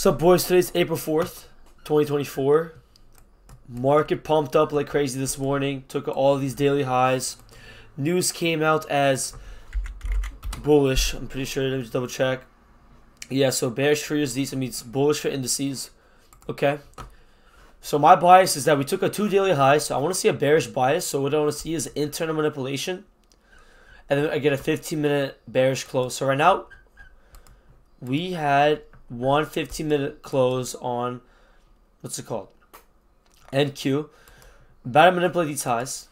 So, boys, today's April 4th, 2024. Market pumped up like crazy this morning, took all these daily highs. News came out as bullish. I'm pretty sure, let me just double check. Yeah, so bearish for USD means it's bullish for indices. Okay. So my bias is that we took a two daily high, so I want to see a bearish bias. So what I want to see is internal manipulation. And then I get a 15 minute bearish close. So right now, we had one 15 minute close on, what's it called? NQ. Better manipulate these highs.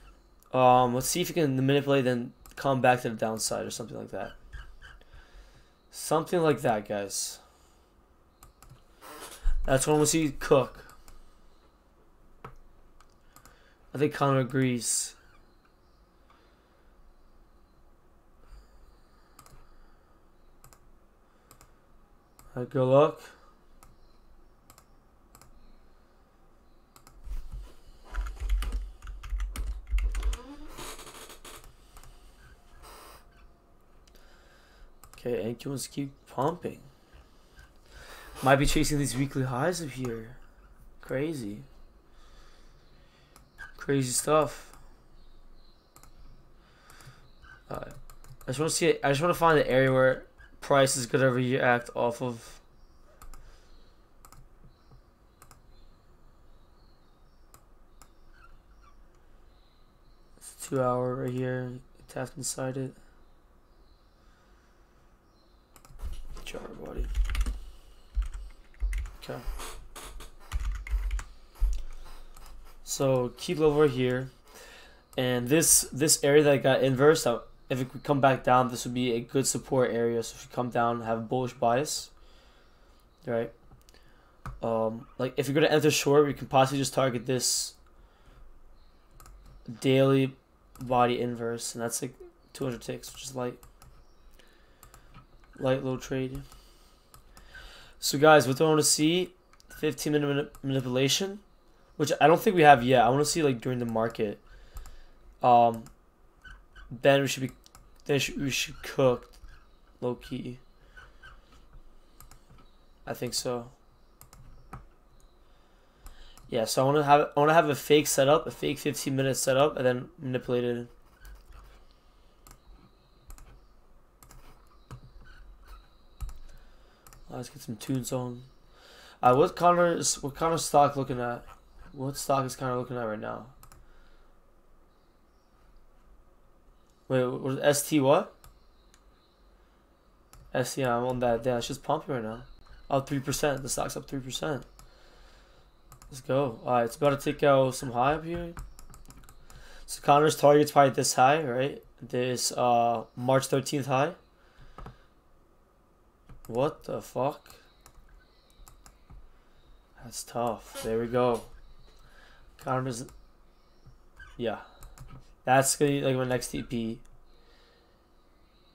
Um, let's see if you can manipulate then come back to the downside or something like that. Something like that, guys. That's want to see cook. I think Connor agrees. Good luck. Okay, to keep pumping. Might be chasing these weekly highs up here. Crazy. Crazy stuff. Uh, I just want to see. I just want to find the area where price is gonna react off of. It's two hour right here. Tapped inside it. Jar body. Okay. So keep over here, and this this area that I got inverse. If it could come back down, this would be a good support area. So if you come down, have bullish bias, right? Um, like if you're gonna enter short, we can possibly just target this daily body inverse, and that's like 200 ticks, which is light, light low trade. So guys, what do I want to see, 15 minute manipulation, which I don't think we have yet. I want to see like during the market. Um, then we should be, then we should cook, low key. I think so. Yeah, so I want to have I want to have a fake setup, a fake 15 minute setup, and then manipulate it. Let's get some tunes on. Uh, what Connor is what kind of stock looking at? What stock is Connor looking at right now? Wait, what ST what? ST, I'm on that. Yeah, it's just pumping right now. Up 3%. The stock's up 3%. Let's go. Alright, it's about to take out some high up here. So Connor's target's probably this high, right? This uh March 13th high. What the fuck? That's tough. There we go. Connor's Yeah. That's gonna be like my next TP.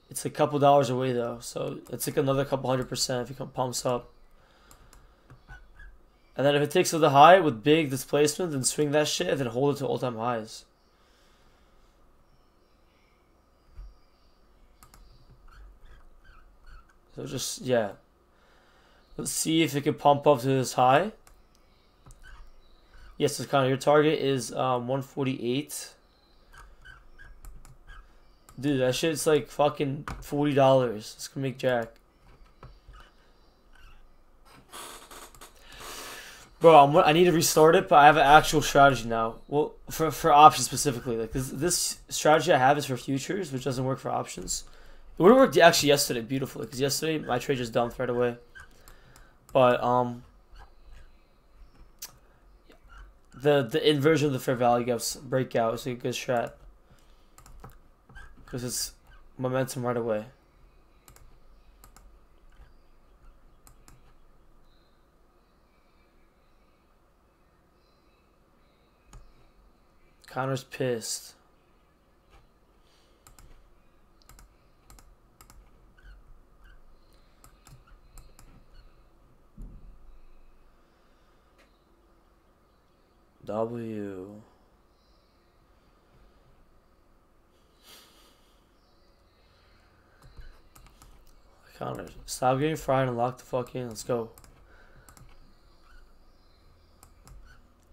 It's a couple dollars away though, so it's like another couple hundred percent if it pumps up. And then if it takes to the high with big displacement, then swing that shit and then hold it to all-time highs. So just, yeah. Let's see if it can pump up to this high. Yes, it's kind of your target is um, 148. Dude, that shit's like fucking $40. It's gonna make jack. Bro, I'm, i need to restart it, but I have an actual strategy now. Well, for for options specifically, like this, this strategy I have is for futures, which doesn't work for options. It would have worked actually yesterday beautifully, because yesterday my trade just dumped right away. But um, the the inversion of the fair value gaps breakout is a good strat, because it's momentum right away. Connor's pissed. W. Connor, stop getting fried and lock the fuck in. Let's go.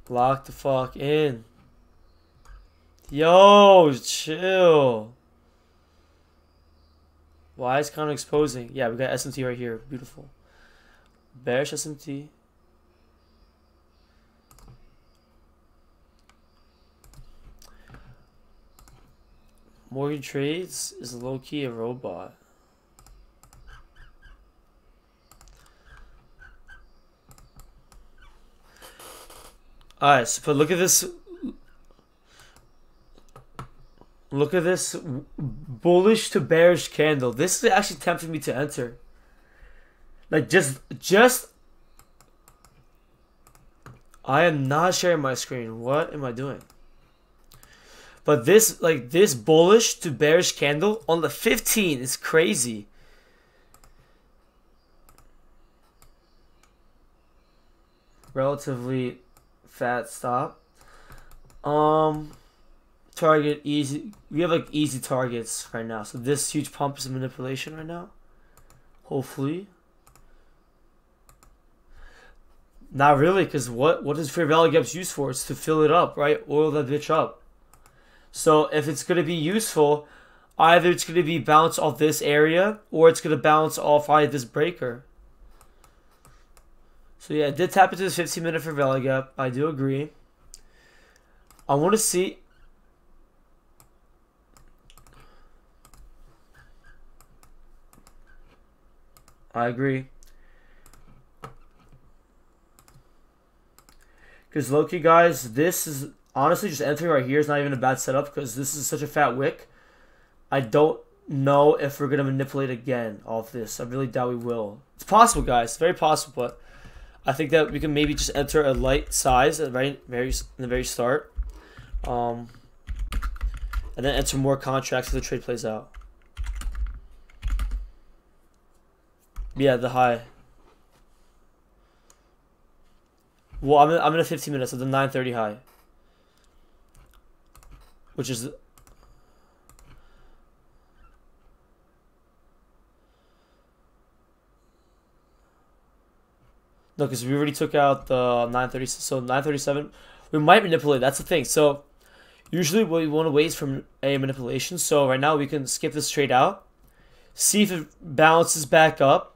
Lock the fuck in. Yo, chill. Why is kind of exposing? Yeah, we got SMT right here. Beautiful. Bearish SMT. Morgan Trades is low key a robot. Alright, so but look at this. Look at this bullish to bearish candle. This is actually tempting me to enter. Like just, just. I am not sharing my screen. What am I doing? But this, like this bullish to bearish candle on the 15 is crazy. Relatively fat stop. Um, target easy. We have like easy targets right now. So this huge pump is manipulation right now. Hopefully. Not really, because what, what is fair value gaps used for? It's to fill it up, right? Oil that bitch up. So if it's going to be useful, either it's going to be bounce off this area or it's going to bounce off either this breaker. So yeah, it did tap into the 15 minute fair value gap. I do agree. I want to see. I agree. Because Loki, guys, this is honestly just entering right here is not even a bad setup because this is such a fat wick. I don't know if we're going to manipulate again off this. I really doubt we will. It's possible, guys. Very possible, but I think that we can maybe just enter a light size at very, very in the very start, um, and then enter more contracts as the trade plays out. Yeah, the high. Well, I'm in, I'm in a 15 minutes, so the 9:30 high, which is No, because we already took out the 930. So 937, we might manipulate. That's the thing. So usually what we want to wait is from a manipulation. So right now we can skip this trade out, see if it bounces back up,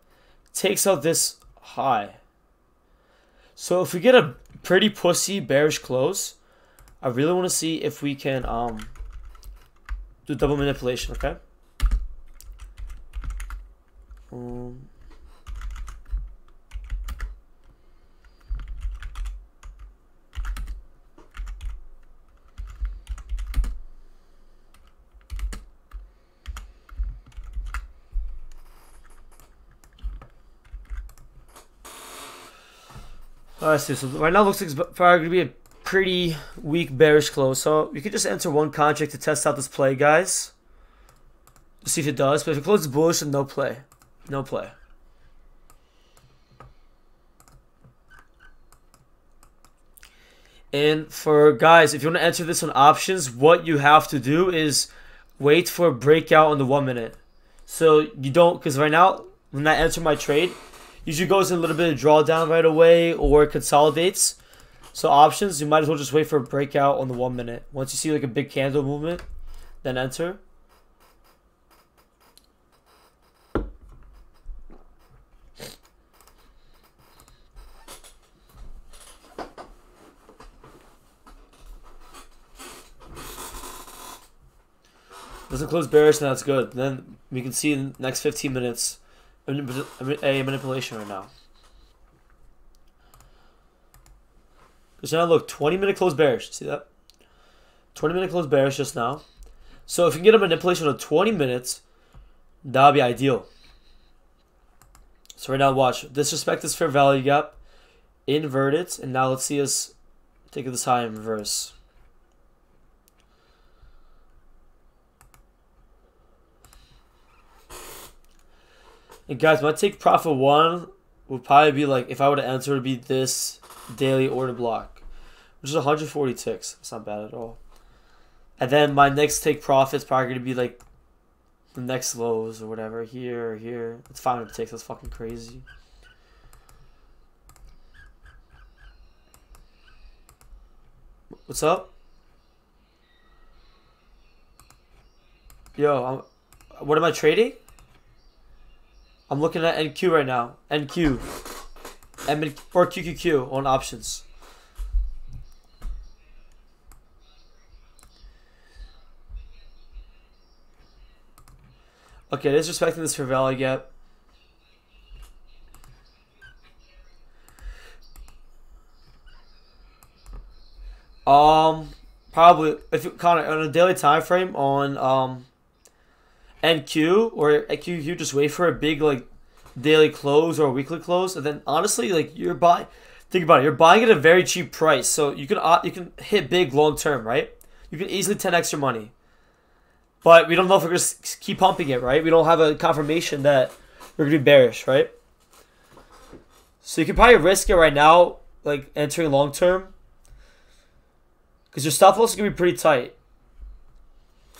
takes out this high. So if we get a pretty pussy bearish close, I really want to see if we can um do double manipulation. Okay. Um. Oh, Alright, so right now looks like it's probably going to be a pretty weak bearish close. So you could just enter one contract to test out this play, guys. To see if it does. But if it closes bullish, then no play. No play. And for guys, if you want to enter this on options, what you have to do is wait for a breakout on the one minute. So you don't, because right now, when I enter my trade, usually goes in a little bit of drawdown right away or consolidates. So options, you might as well just wait for a breakout on the one minute. Once you see like a big candle movement, then enter. Doesn't close bearish, then that's good. Then we can see in the next 15 minutes a manipulation right now. Because now look, 20 minute close bearish. See that? 20 minute close bearish just now. So if you can get a manipulation of 20 minutes, that would be ideal. So right now, watch. Disrespect this fair value gap. Invert it. And now let's see us take this high in reverse. And guys, my take profit one would probably be like if I were to enter, it would be this daily order block, which is 140 ticks. It's not bad at all. And then my next take profit is probably gonna be like the next lows or whatever here or here. It's 500 ticks. That's fucking crazy. What's up? Yo, I'm, what am I trading? I'm looking at NQ right now. NQ. M or QQQ on options. Okay, disrespecting this fair value gap. Um, probably if you kind of on a daily time frame on um NQ or QQ, just wait for a big like daily close or weekly close, and then honestly, like you're buying. Think about it. You're buying at a very cheap price, so you can uh, you can hit big long term, right? You can easily 10 extra money. But we don't know if we're to keep pumping it, right? We don't have a confirmation that we're to be bearish, right? So you can probably risk it right now, like entering long term. Because your stop loss is to be pretty tight.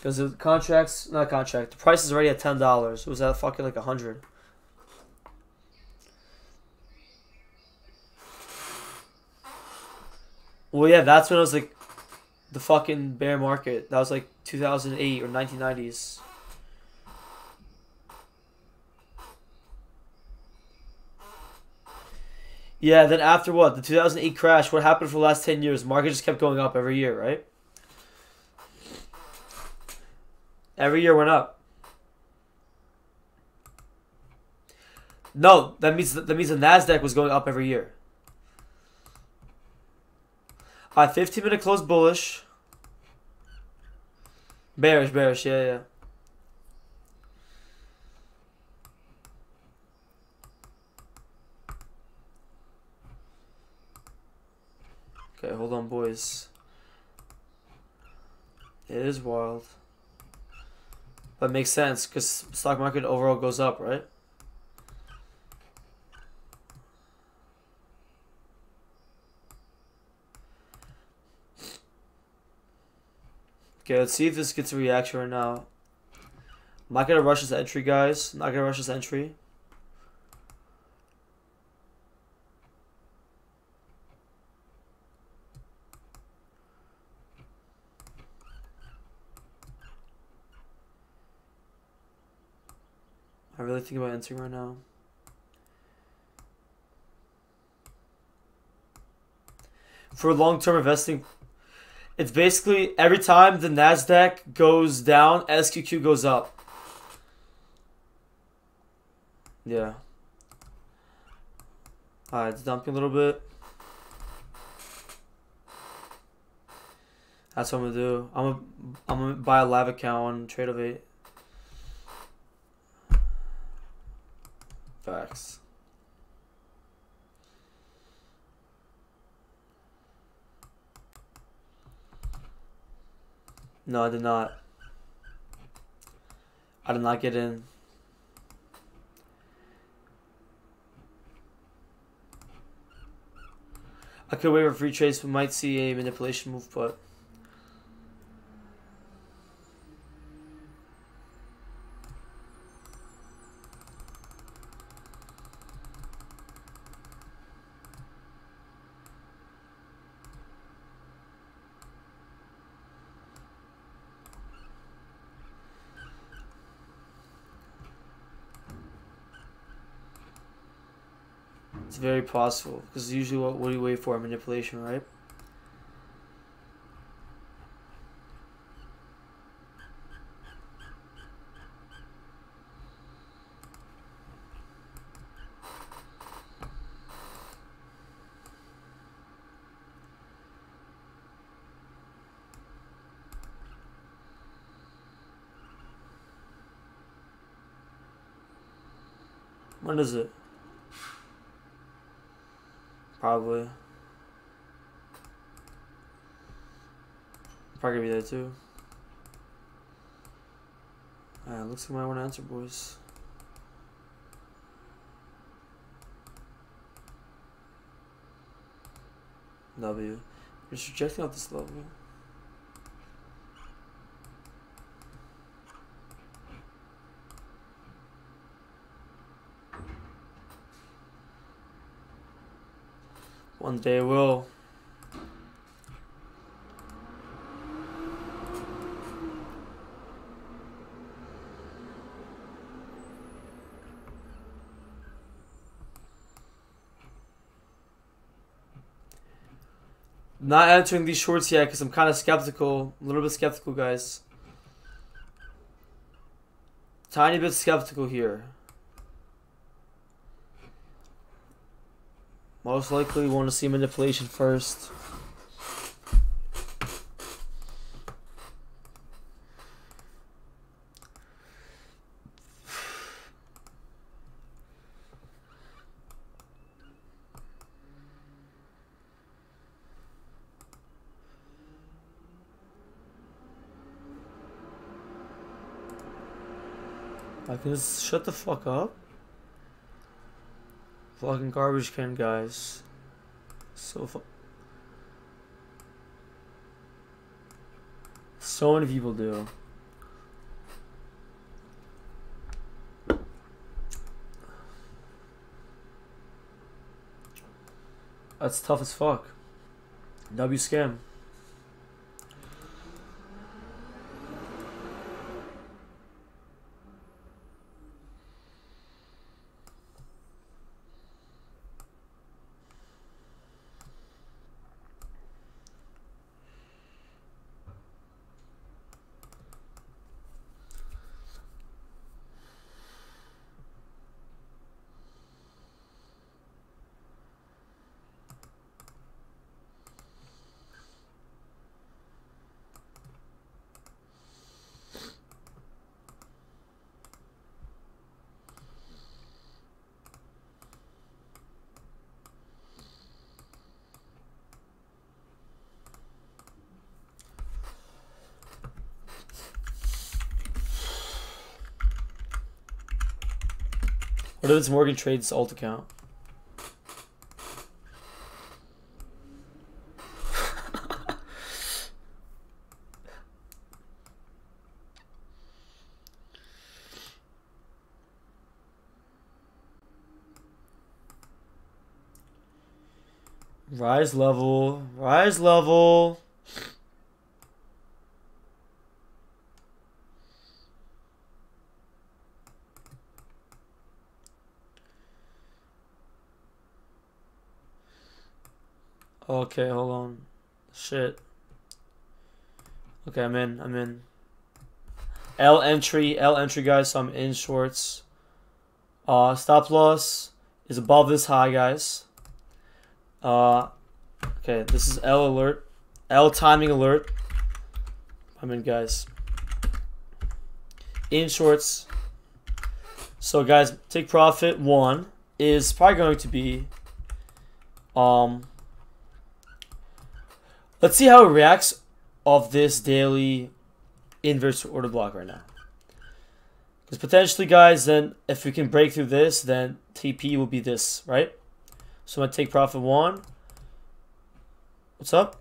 Because the contracts, not contract, the price is already at $10. It was at fucking like a 100 Well, yeah, that's when it was like the fucking bear market. That was like 2008 or 1990s. Yeah, then after what? The 2008 crash, what happened for the last 10 years? Market just kept going up every year, right? Every year went up. No, that means that means the Nasdaq was going up every year. Alright, 15 minute close bullish. Bearish, bearish, yeah, yeah. Okay, hold on, boys. It is wild. That makes sense, because stock market overall goes up, right? Okay, let's see if this gets a reaction right now. I'm not gonna rush this entry, guys. I'm not gonna rush this entry. I really think about entering right now. For long-term investing it's basically every time the Nasdaq goes down, SQQ goes up. Yeah. Alright, it's dumping a little bit. That's what I'm gonna do. I'm gonna I'm gonna buy a live account on Tradovate. Facts. No, I did not. I did not get in. I could wait for free trades, we might see a manipulation move, but... very possible because usually what, what do you wait for? Manipulation, right? When is it? Probably. Probably gonna be there too. Alright, uh, looks like want to answer, boys. W. Just rejecting out this level. One day will. Not entering these shorts yet because I'm kind of skeptical. A little bit skeptical, guys. Tiny bit skeptical here. Most likely want to see manipulation first. Just shut the fuck up. Fucking garbage can, guys. So fu- So many people do. That's tough as fuck. W scam. What if it's Morgan Trade's alt account? Rise level, rise level. Okay, hold on. Shit. Okay, I'm in. I'm in. L entry, L entry, guys. So I'm in shorts. Uh, stop loss is above this high, guys. Uh, okay, this is L alert, L timing alert. I'm in, guys. In shorts. So, guys, take profit one is probably going to be um Let's see how it reacts of this daily inverse order block right now. Because potentially, guys, then if we can break through this, then TP will be this, right? So I'm going to take profit one. What's up?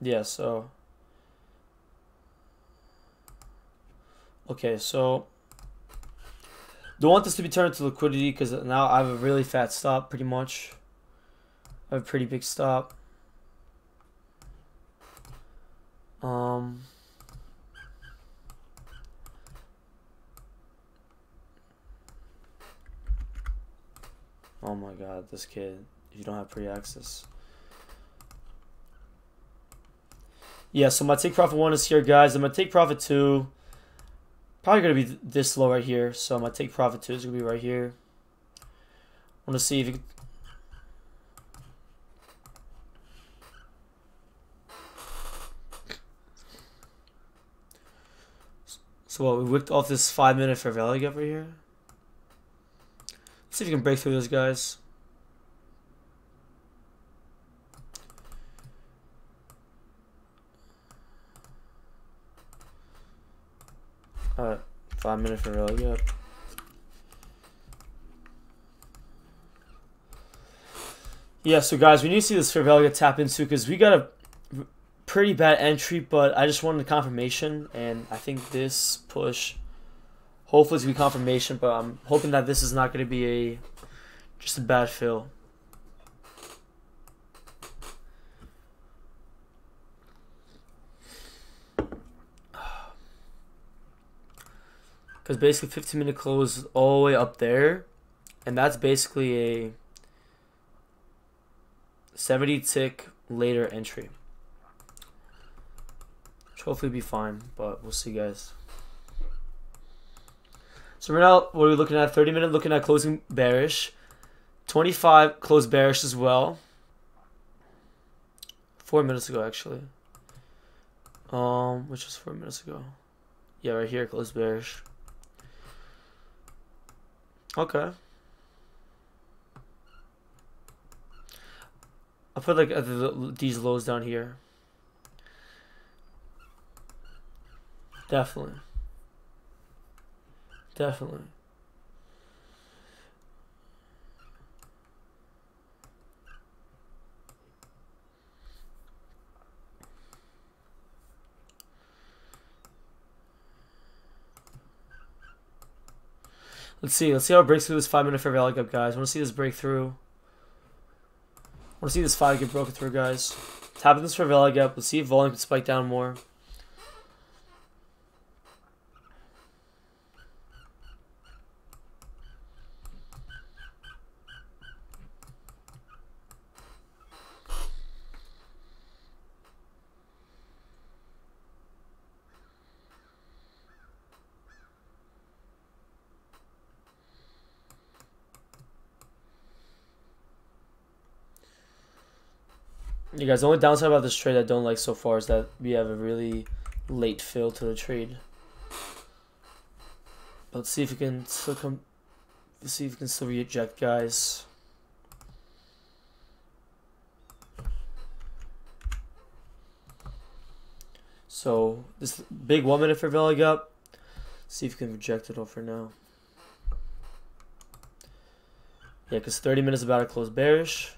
Yeah, so... Okay, so... Don't want this to be turned into liquidity because now I have a really fat stop pretty much a pretty big stop. Um, oh my god, this kid, if you don't have pre-access. Yeah, so my take profit one is here, guys. And my take profit two, probably going to be this low right here. So my take profit two is going to be right here. I want to see if you What, we whipped off this five minute Valley over here. Let's see if we can break through those guys. Alright, five minute Valley up. Yeah, so guys, we need to see this fair value tap into because we got a pretty bad entry, but I just wanted confirmation, and I think this push, hopefully, it's be confirmation. But I'm hoping that this is not going to be a just a bad fill. Because basically 15 minute close all the way up there. And that's basically a 70 tick later entry. Hopefully be fine, but we'll see, guys. So right now, what are we looking at? 30 minute looking at closing bearish. 25 closed bearish as well. Four minutes ago, actually. Um, which was four minutes ago. Yeah, right here, closed bearish. Okay. I'll put like these lows down here. Definitely. Definitely. Let's see. Let's see how it breaks through this five minute fair value gap, guys. I want to see this breakthrough. I want to see this five get broken through, guys. Tapping this fair value gap. Let's see if volume can spike down more. You guys, the only downside about this trade I don't like so far is that we have a really late fill to the trade. Let's see if we can still come. Let's see if we can still reject, guys. So this big one minute for Gap. See if we can reject it all for now. Yeah, because 30 minutes about to close bearish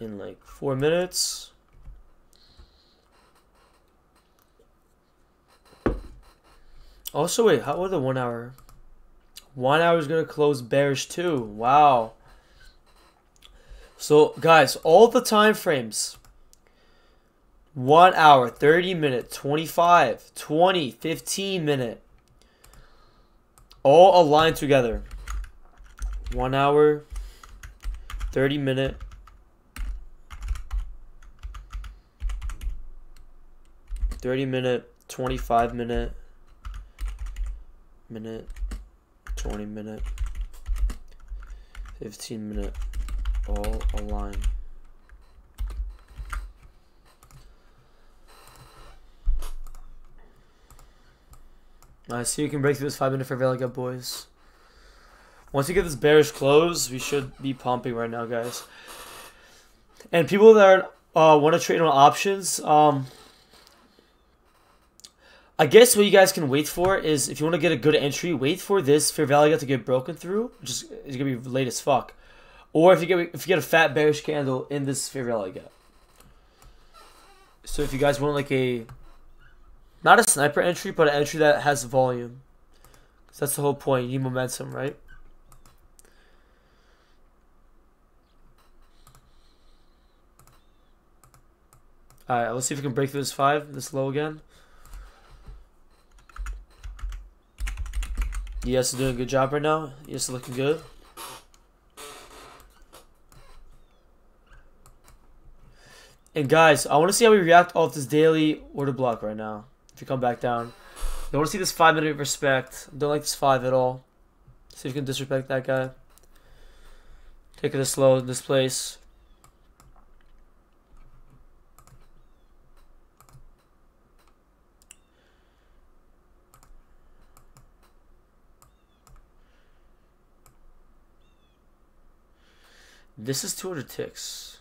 in like four minutes. Also, wait, how was the one hour? One hour is gonna close bearish too. Wow. So, guys, all the time frames. 1 hour, 30 minute, 25, 20, 15 minute. All aligned together. 1 hour, 30 minute, 30 minute, 25 minute, minute, 20 minute, 15 minute, all align. I see you can break through this 5 minute fair value gap, boys. Once you get this bearish close, we should be pumping right now, guys. And people that uh, want to trade on options, um, I guess what you guys can wait for is if you want to get a good entry, wait for this fair value to get broken through, which is, gonna be late as fuck. Or if you get if you get a fat bearish candle in this fair value gap. So if you guys want like a not a sniper entry, but an entry that has volume. That's the whole point. You need momentum, right? Alright, let's see if we can break through this five, this low again. Yes, doing a good job right now. Yes, looking good. And guys, I want to see how we react off this daily order block right now. If you come back down. Don't want to see this 5 minute respect. Don't like this 5 at all. See if you can disrespect that guy. Take it slow in this place. This is 200 ticks.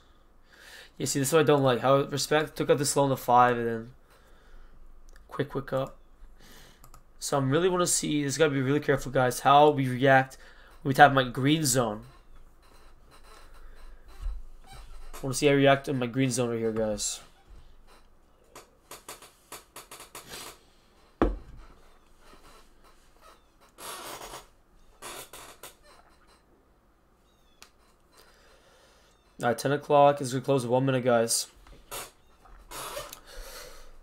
You see, this is what I don't like. How respect took out the slow on the 5 and then quick, quick up. So I'm really want to see, this got to be really careful, guys, how we react when we tap my green zone. I want to see how I react in my green zone right here, guys. Alright, 10 o'clock is going to close in one minute, guys.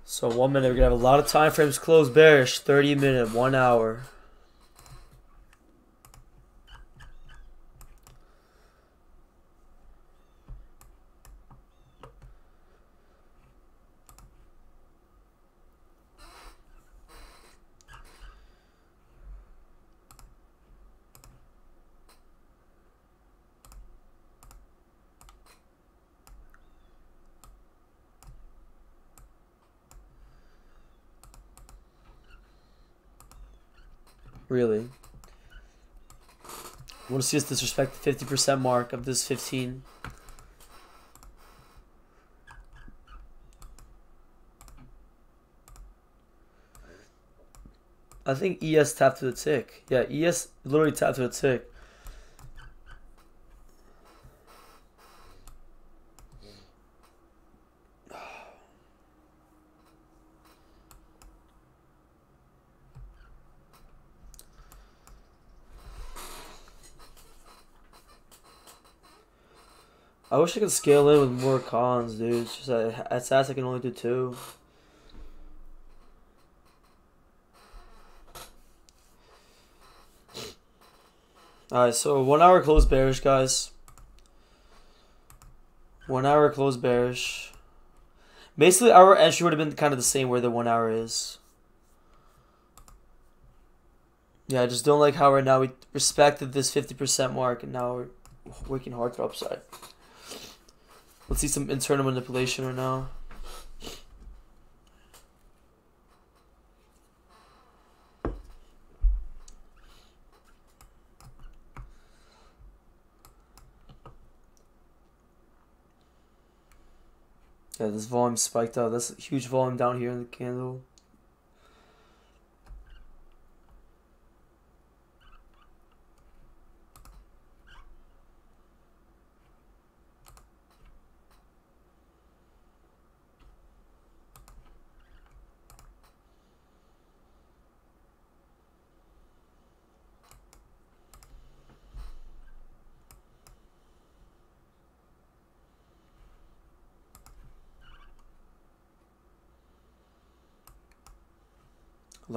So one minute, we're going to have a lot of time frames close bearish. 30 minute, one hour. Really. want to see us disrespect the 50% mark of this 15. I think ES tapped to the tick. Yeah, ES literally tapped to the tick. I wish I could scale in with more cons, dude. It's just at SAS I can only do two. Alright, so one hour close bearish, guys. One hour close bearish. Basically, our entry would have been kind of the same where the one hour is. Yeah, I just don't like how right now we respected this 50% mark and now we're working hard for upside. Let's see some internal manipulation right now. Yeah, this volume spiked out. That's a huge volume down here in the candle.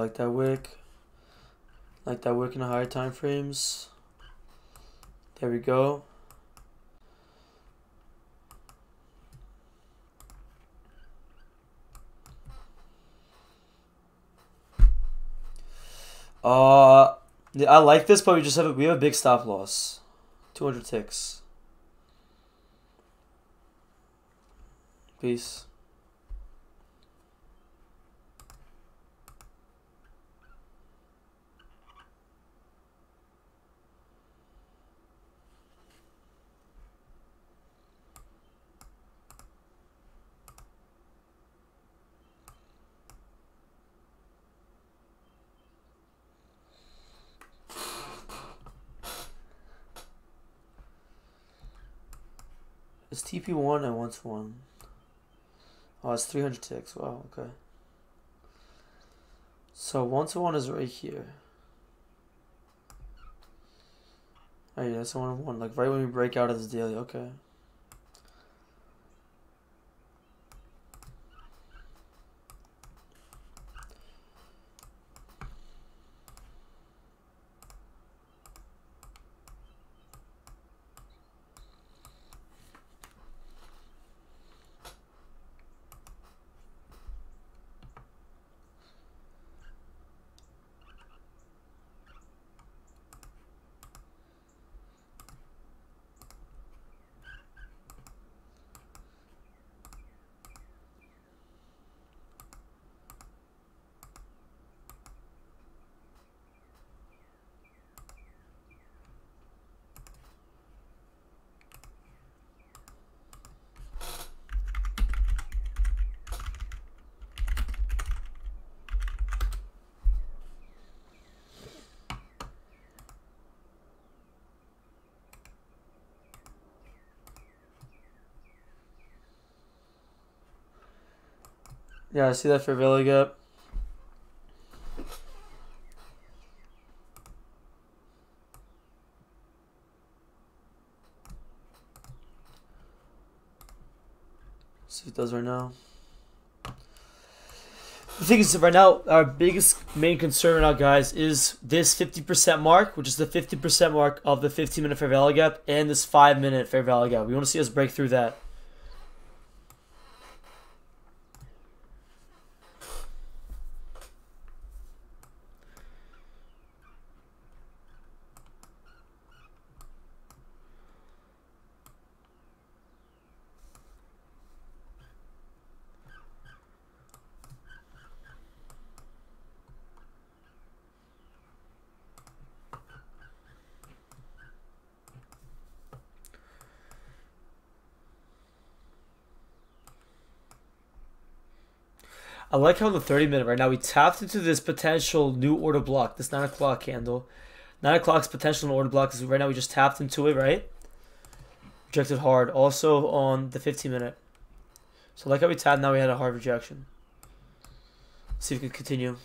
Like that wick. Like that wick in higher time frames. There we go. Uh, yeah, I like this, but we just have a, we have a big stop loss, two hundred ticks. Peace. It's TP1 and 1 to 1. Oh, it's 300 ticks. Wow, okay. So 1 to 1 is right here. Oh yeah, that's 1 to 1. Like right when we break out of this daily. Okay. Yeah, I see that fair value gap. See what it does right now. The thing is, right now, our biggest main concern right now, guys, is this 50% mark, which is the 50% mark of the 15 minute fair value gap, and this 5 minute fair value gap. We want to see us break through that. I like how the 30 minute right now we tapped into this potential new order block, this 9 o'clock candle. 9 o'clock's potential order block is right now we just tapped into it, right? Rejected hard. Also on the 15 minute. So like how we tapped, now we had a hard rejection. Let's see if we can continue.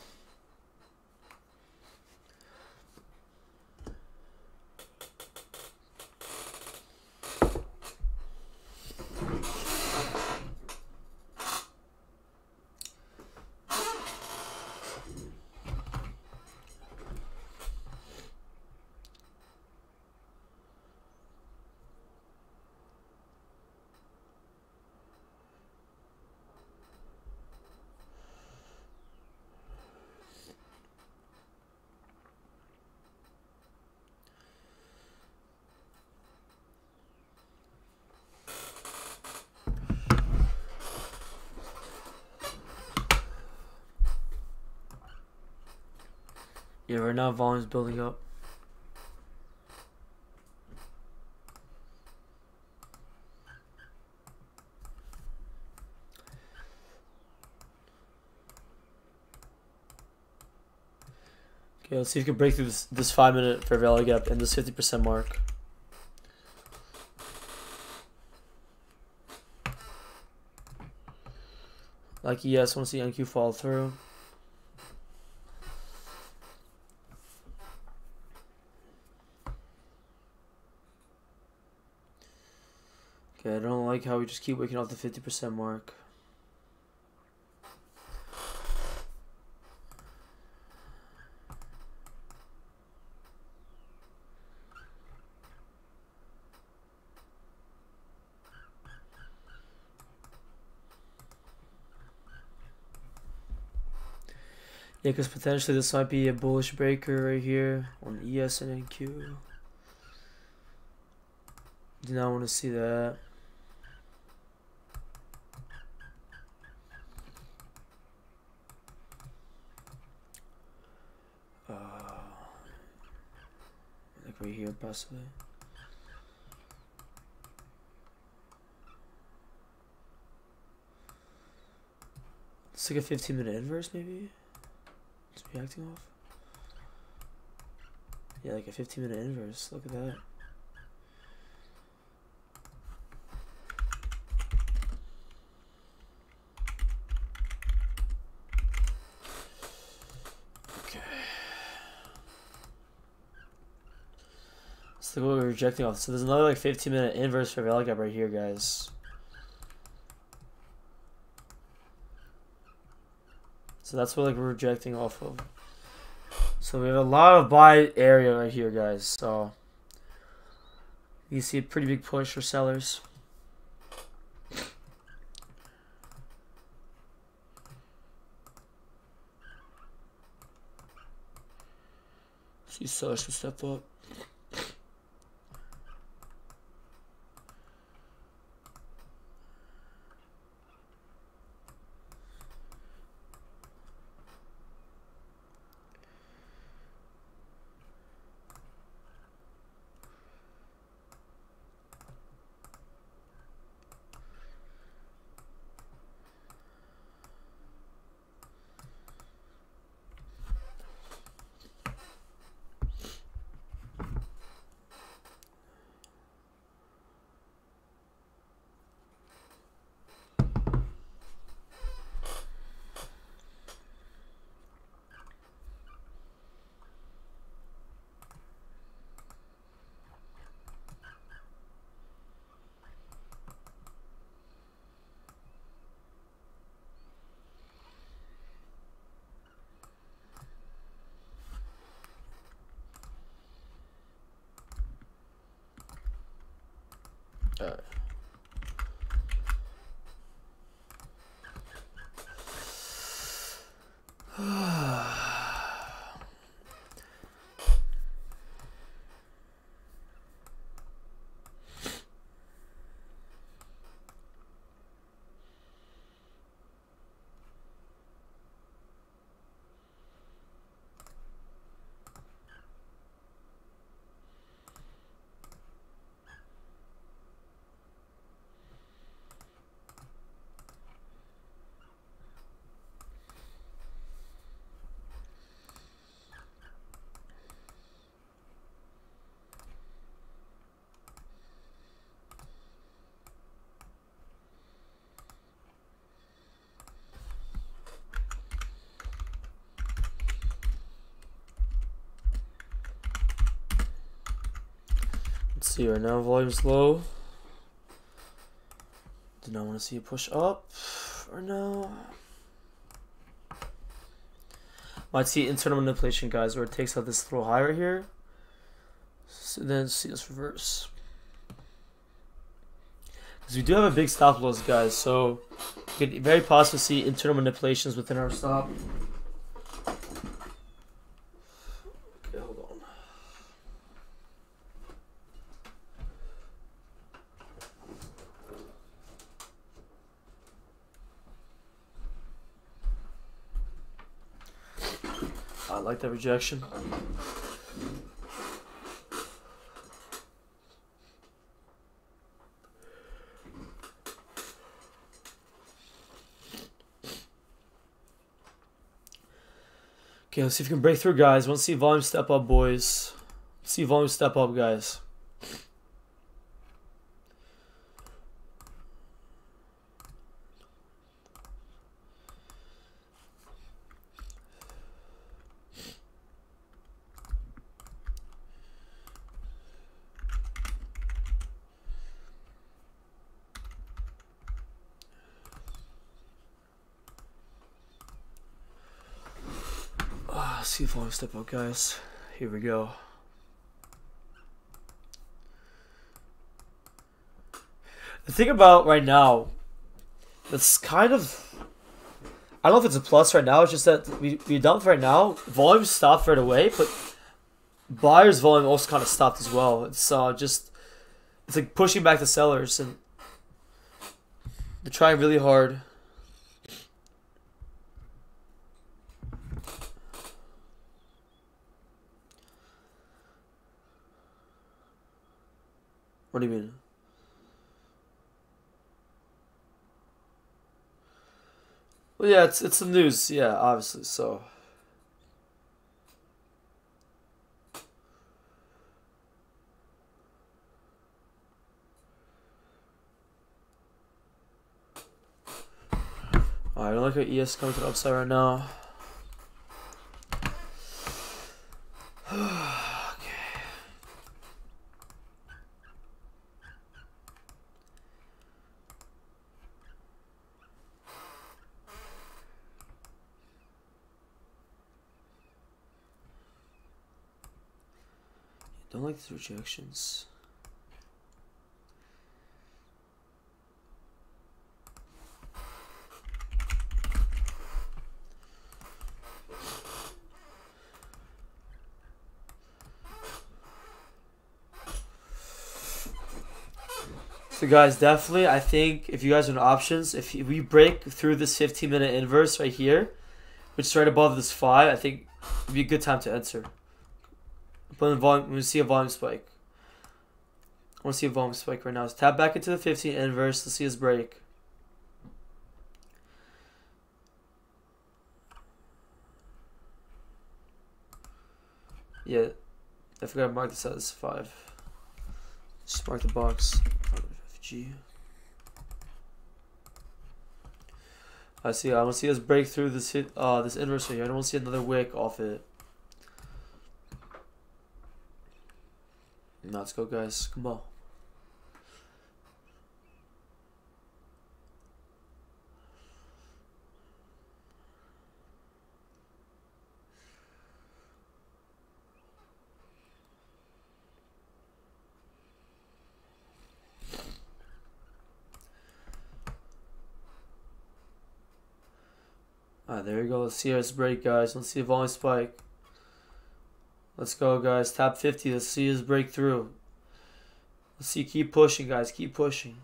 Yeah, right now volume's building up. Okay, let's see if we can break through this, this 5 minute fair value gap and this 50% mark. Like, yes, want to see NQ fall through. Okay, I don't like how we just keep waking off the 50% mark. Yeah, because potentially this might be a bullish breaker right here on ES and NQ. Do not want to see that. Uh, like right here, possibly. It's like a 15 minute inverse, maybe? It's reacting off. Yeah, like a 15 minute inverse. Look at that. Okay. Rejecting off. So there's another like 15 minute inverse fair value right here, guys. So that's what like we're rejecting off of. So we have a lot of buy area right here, guys. So you see a pretty big push for sellers. See sellers should step up. See right now, volume's low. Do not want to see it push up or no. Might see internal manipulation, guys, where it takes out this little high right here. So then see this reverse. Because we do have a big stop loss, guys, so you could very possibly see internal manipulations within our stop. Okay, hold on. I like that rejection. Okay, let's see if we can break through, guys. To see volume step up, boys. Let's see volume step up, guys. Ah, see if volume step up, guys. Here we go. The thing about right now, that's kind of. I don't know if it's a plus right now. It's just that we we dumped right now. Volume stopped right away, but buyers' volume also kind of stopped as well. It's uh, just it's like pushing back the sellers, and they're trying really hard. What do you mean? Well, yeah, it's it's the news. Yeah, obviously. So. I don't like how ES coming to the upside right now. okay. These rejections. So guys, definitely, I think if you guys are in options, if we break through this 15 minute inverse right here, which is right above this 5, I think it'd be a good time to enter. But the volume, see a volume spike. I want to see a volume spike right now. Let's tap back into the 15 inverse. Let's see his break. Yeah, I forgot to mark this as 5. Just mark the box. G. I see. I want to see us break through this hit. Uh, this inverse here. I don't want to see another wick off it. Let's go, guys. Come on. Alright, there you go. Let's see us break, guys. Let's see a volume spike. Let's go, guys. Top 50. Let's see us break through. Let's see. Keep pushing, guys. Keep pushing.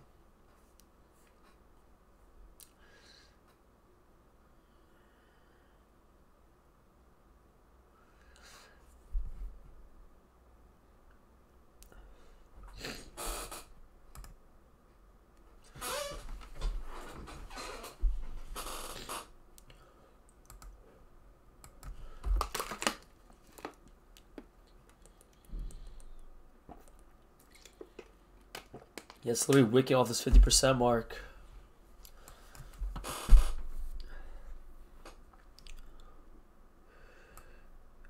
Yeah, slowly wicking off this 50% mark.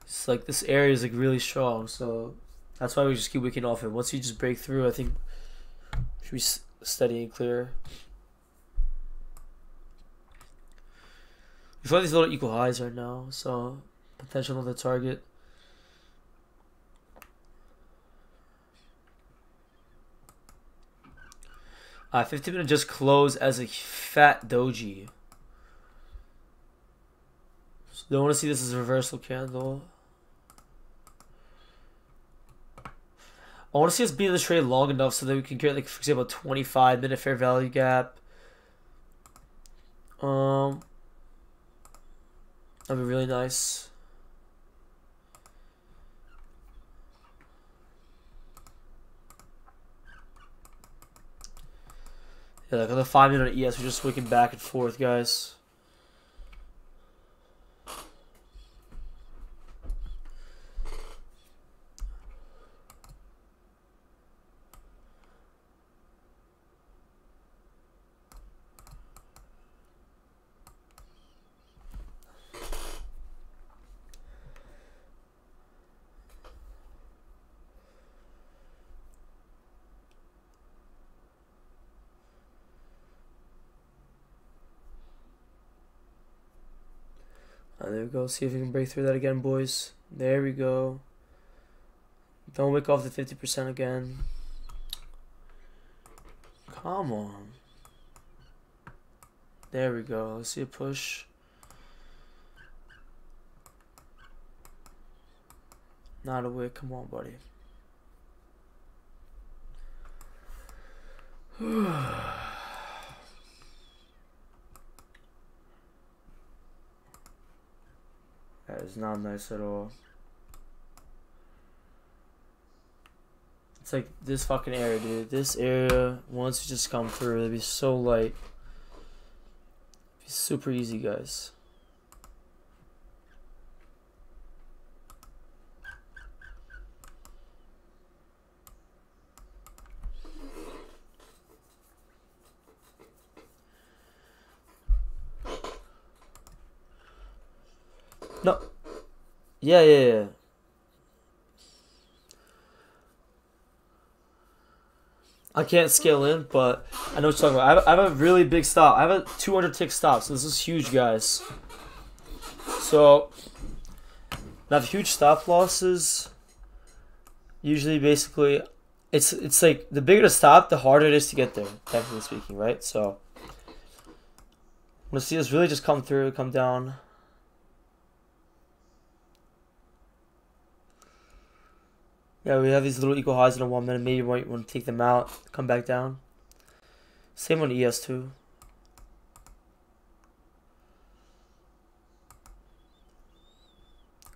It's like this area is like really strong, so That's why we just keep wicking off it. Once you just break through, I think should be steady and clear. We find these little equal highs right now, so potential on the target. Uh, 50 minute just closed as a fat doji. So don't want to see this as a reversal candle. I want to see us be in this trade long enough so that we can create, like, for example, a 25 minute fair value gap. Um, that'd be really nice. Yeah, like on the five minute ES, we're just swinging back and forth, guys. Go. See if we can break through that again, boys. There we go. Don't wick off the 50% again. Come on. There we go. Let's see a push. Not a wick. Come on, buddy. That is not nice at all. It's like this fucking area, dude. This area, once you just come through, it'd be so light. It'd be super easy, guys. Yeah, yeah, yeah. I can't scale in, but I know what you're talking about. I have, I have a really big stop. I have a 200 tick stop, so this is huge, guys. So, I have huge stop losses. Usually, basically, it's it's like the bigger the stop, the harder it is to get there, technically speaking, right? So, I'm gonna see this really just come through, come down. Yeah, we have these little equal highs in a one minute. Maybe you want to take them out, come back down. Same on ES2.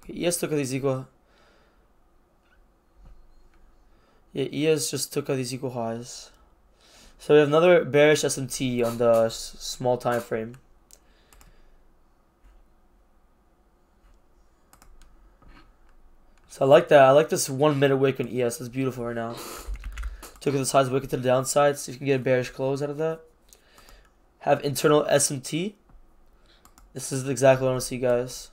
Okay, ES took out these equal. Yeah, ES just took out these equal highs. So we have another bearish SMT on the small time frame. So I like that. I like this one minute wick on ES. It's beautiful right now. Took the size wicket to the downside so you can get a bearish close out of that. Have internal SMT. This is exactly what I want to see, guys.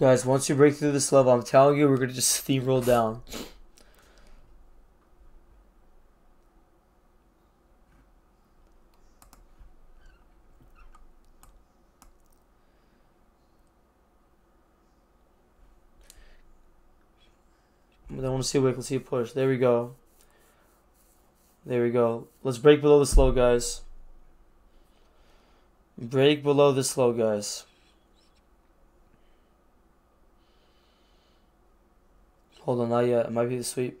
Guys, once you break through this level, I'm telling you, we're going to just steamroll down. I want to see a wick. Let's see a push. There we go. There we go. Let's break below the slow, guys. Break below the slow, guys. Hold on, not yet. It might be the sweep.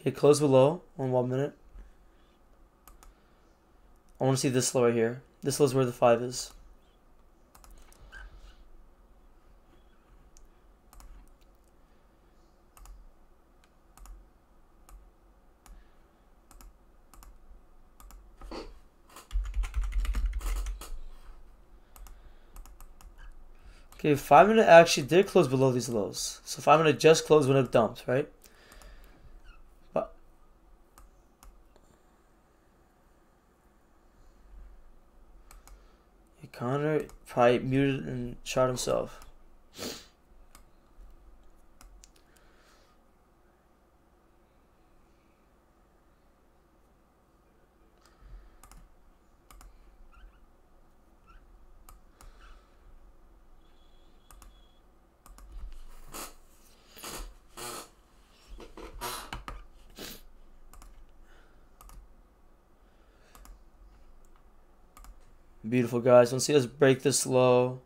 Okay, close below on one minute. I want to see this low right here. This low is where the 5 is. Okay, five minute actually did close below these lows. So five minute just closed when it dumped, right? But Connor probably muted and shot himself. Beautiful, guys. Let's see us break this low.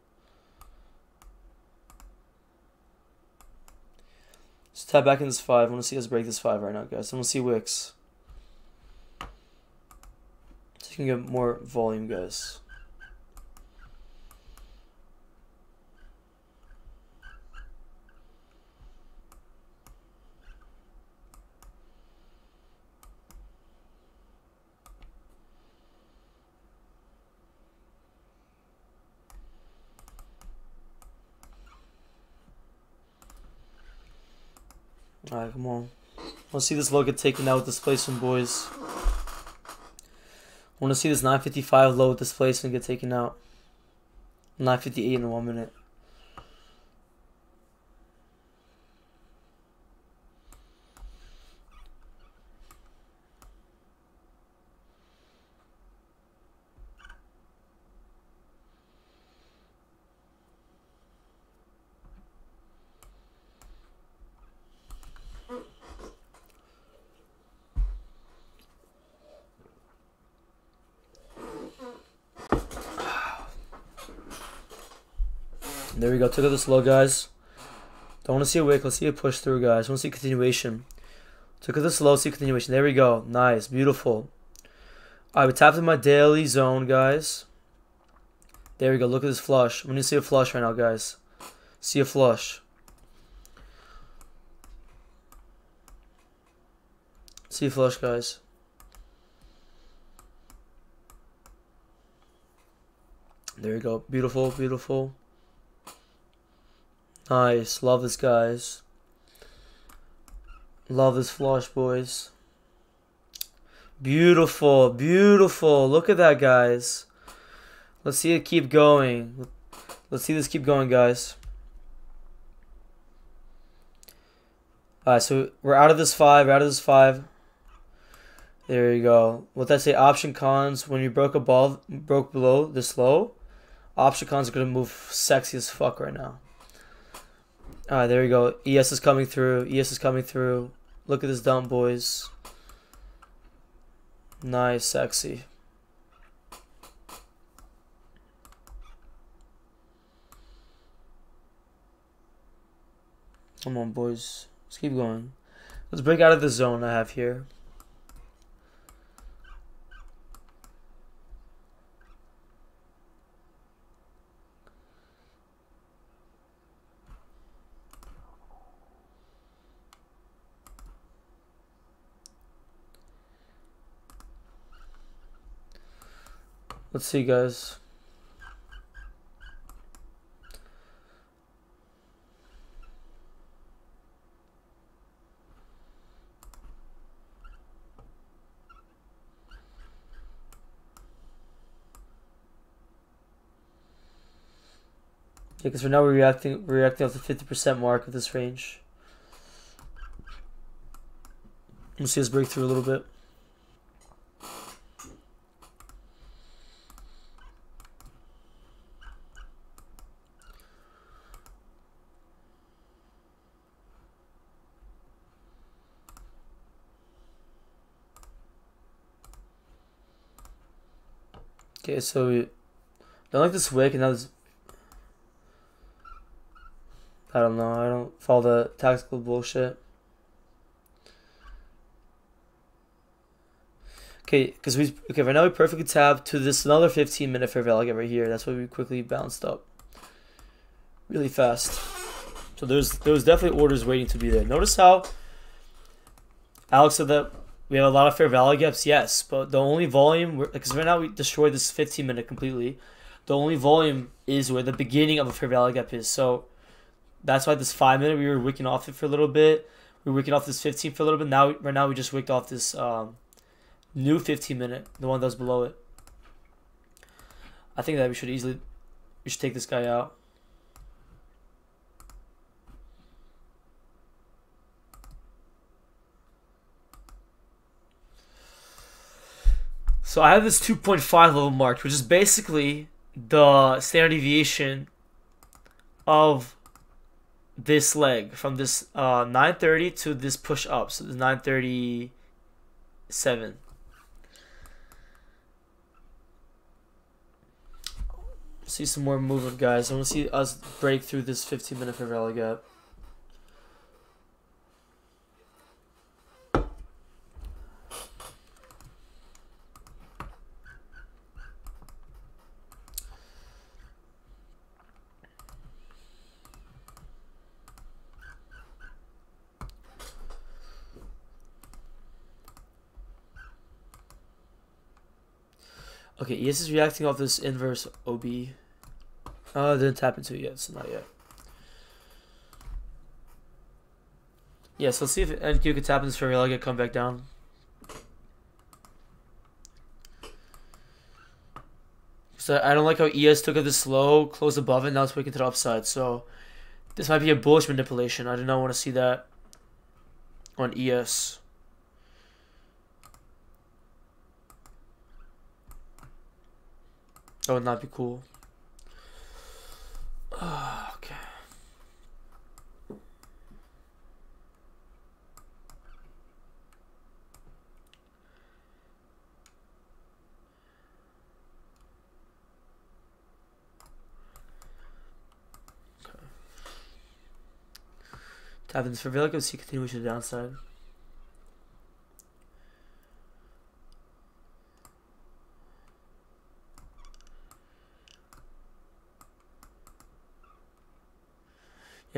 Let's tap back in this 5. I want to see us break this 5 right now, guys. I want to see wicks. So you can get more volume, guys. Alright, come on. Let's see this low get taken out with displacement, boys. I want to see this 955 low with displacement get taken out. 958 in one minute. There we go. Took out the slow, guys. Don't want to see a wick. Let's see a push through, guys. want to see continuation. Took out the slow. See continuation. There we go. Nice. Beautiful. Right, we tapped in my daily zone, guys. There we go. Look at this flush. I'm to see a flush right now, guys. See a flush. See a flush, guys. There we go. Beautiful, beautiful. Nice. Love this, guys. Love this flush, boys. Beautiful. Beautiful. Look at that, guys. Let's see it keep going. Let's see this keep going, guys. Alright, so we're out of this five. out of this five. There you go. What that say? Option cons. When you broke above, broke below this low, option cons are gonna move sexy as fuck right now. Alright, there we go. ES is coming through. ES is coming through. Look at this dump, boys. Nice, sexy. Come on, boys. Let's keep going. Let's break out of the zone I have here. Let's see, guys. Because for now we're reacting we're reacting off the fifty percent mark of this range. Let's see us break through a little bit. Okay, so don't like this wick, and now this. I don't know. I don't follow the tactical bullshit. Okay, because we okay right now we perfectly tap to this another 15 minute fair value right here. That's why we quickly bounced up really fast. So there's there's definitely orders waiting to be there. Notice how Alex said that we have a lot of fair value gaps, yes, but the only volume, because right now we destroyed this 15 minute completely. the only volume is where the beginning of a fair value gap is. So that's why this five minute we were wicking off it for a little bit. We were wicking off this 15 for a little bit. Now right now we just wicked off this um, new 15 minute, the one that's below it. I think that we should easily we should take this guy out. So I have this 2.5 level marked, which is basically the standard deviation of this leg from this uh, 930 to this push up. So this 937. See some more movement, guys. I want to see us break through this 15 minute fair value gap. Okay, ES is reacting off this inverse OB. Oh, uh, didn't tap into it yet, so not yet. Yeah, so let's see if NQ can tap into this for real, get come back down. So I don't like how ES took it this slow, closed above it, now it's breaking to the upside. So this might be a bullish manipulation. I do not want to see that on ES. That would not be cool. Oh, okay. Tap in this fair value gap, see continuation to the downside.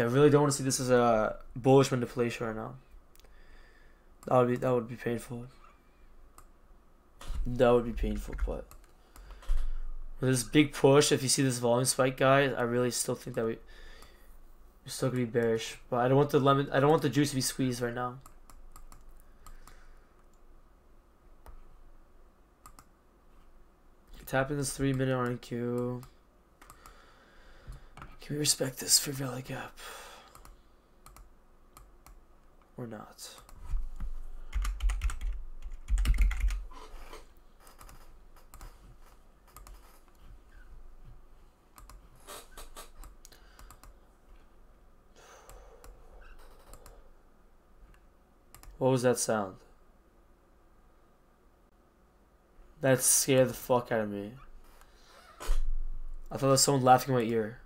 Yeah, I really don't want to see this as a bullish manipulation right now. That would be that would be painful. That would be painful, but this big push, if you see this volume spike, guys, I really still think that we we're still gonna be bearish. But I don't want the lemon I don't want the juice to be squeezed right now. Tap in this three minute RNQ. Can we respect this fair value gap? Or not? What was that sound? That scared the fuck out of me. I thought there was someone laughing in my ear.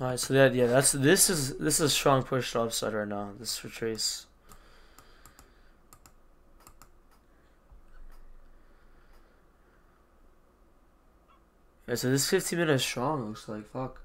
Alright, so that yeah, that's this is this is a strong push to upside right now. This is retrace. Yeah, so this 15 minutes strong looks like fuck.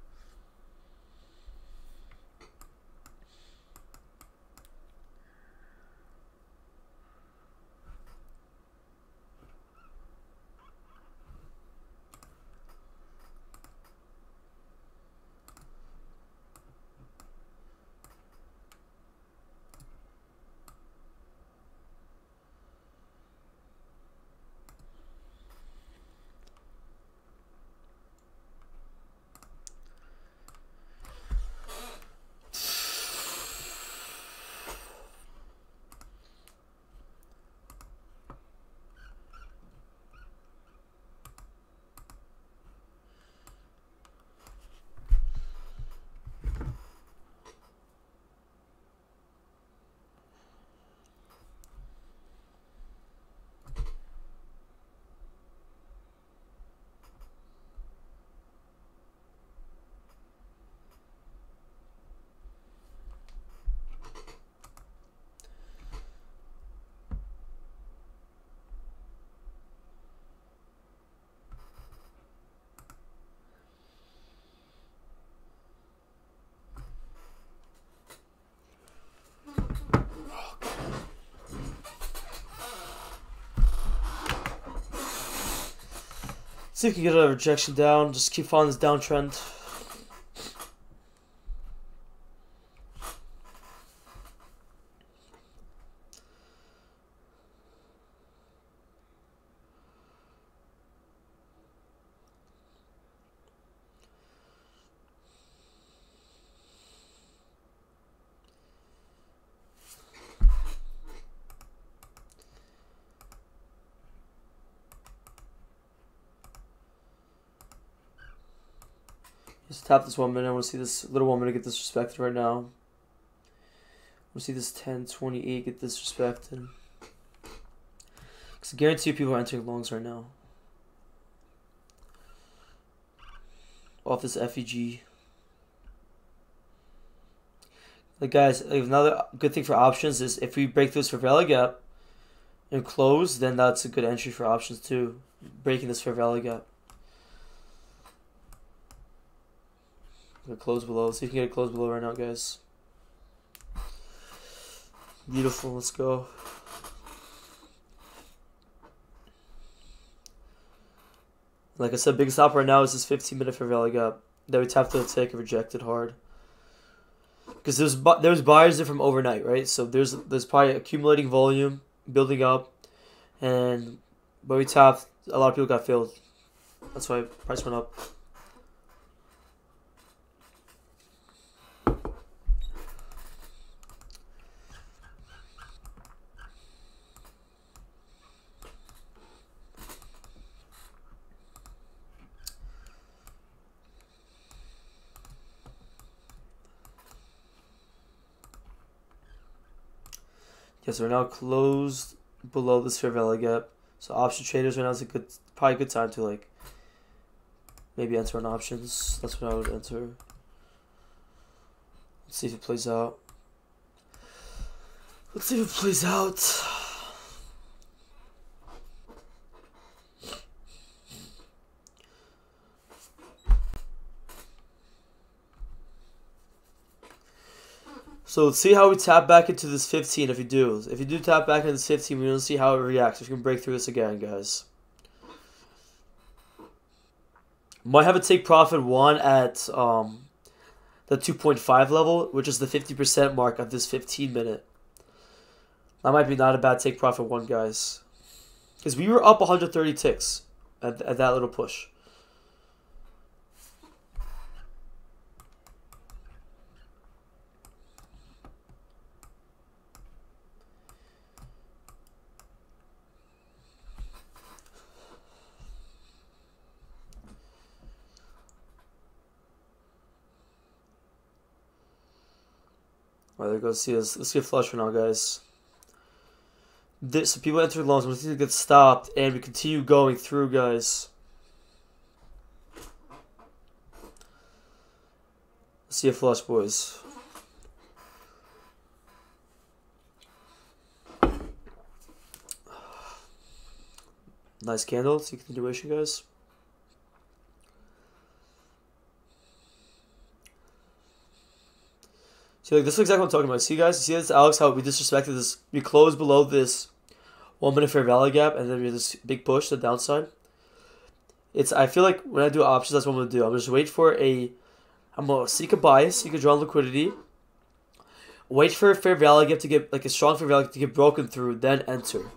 See if we can get a rejection down. Just keep following this downtrend. Just tap this woman. I want to see this little woman get disrespected right now. I want to see this 10, 28 get disrespected. Because I guarantee people are entering longs right now. Off this FVG. Like guys, another good thing for options is if we break this value gap and close, then that's a good entry for options too. Breaking this value gap. Close below. See if you can get a close below right now, guys. Beautiful. Let's go. Like I said, big stop right now is this 15 minute fair value gap that we have to take and rejected hard. Because there's there's buyers there from overnight, right? So there's there's probably accumulating volume building up, and when we tapped, a lot of people got filled. That's why price went up. Yes, we're now closed below this fair value gap. So option traders right now is a good, probably a good time to like maybe enter on options. That's what I would enter. Let's see if it plays out. Let's see if it plays out. So let's see how we tap back into this 15 if you do. If you do tap back into this 15, we're going to see how it reacts. If you can break through this again, guys. Might have a take profit one at um, the 2.5 level, which is the 50% mark of this 15 minute. That might be not a bad take profit one, guys. Because we were up 130 ticks at, at that little push. Alright, there. See, let's, let's get flush for now, guys. This, so people enter we need to get stopped, and we continue going through, guys. Let's see a flush, boys. Nice candle. See continuation, guys. See, like this is exactly what I'm talking about. See, guys, see this, Alex, how we disrespected this. We closed below this one minute fair value gap, and then we have this big push to the downside. It's. I feel like when I do options, that's what I'm gonna do. I'm just wait for a. I'm gonna seek a buy, seek a draw liquidity. Wait for a fair value gap to get like a strong fair value to get broken through, then enter.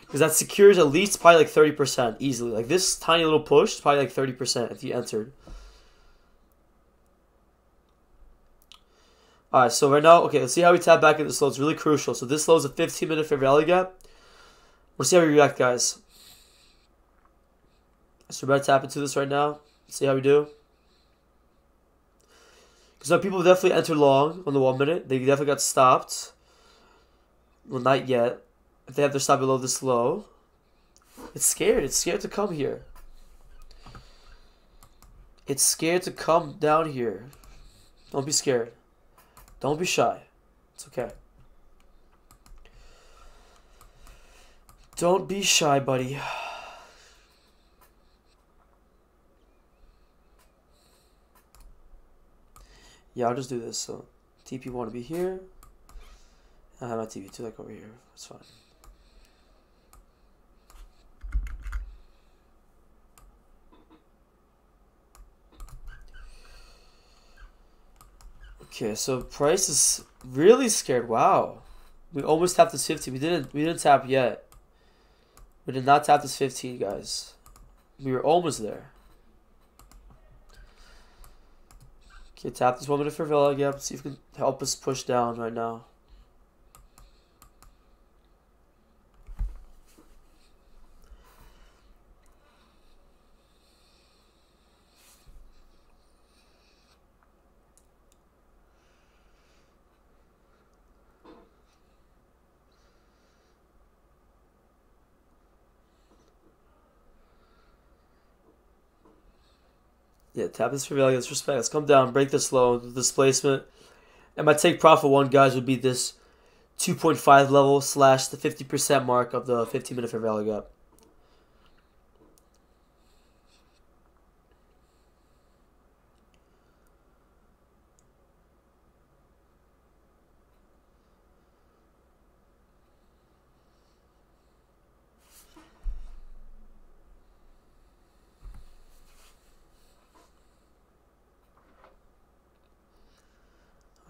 Because that secures at least probably like thirty percent easily. Like this tiny little push is probably like thirty percent if you entered. Alright, so right now, okay, let's see how we tap back into this low. It's really crucial. So this low is a 15 minute fair value gap. We'll see how we react, guys. So we're about to tap into this right now. See how we do. Because some people definitely entered long on the one minute. They definitely got stopped. Well, not yet. If they have their stop below this low. It's scared. It's scared to come here. It's scared to come down here. Don't be scared. Don't be shy. It's okay. Don't be shy, buddy. Yeah, I'll just do this. So, TP want to be here. I have my TP2 like over here. That's fine. Okay, so price is really scared. Wow. We almost tapped this 15. We didn't we didn't tap yet. We did not tap this 15, guys. We were almost there. Okay, tap this one minute fair value again. See if it can help us push down right now. Tap this fair value. Let's respect. Let's come down, break this low, displacement. And my take profit one, guys, would be this 2.5 level slash the 50% mark of the 15 minute fair value gap.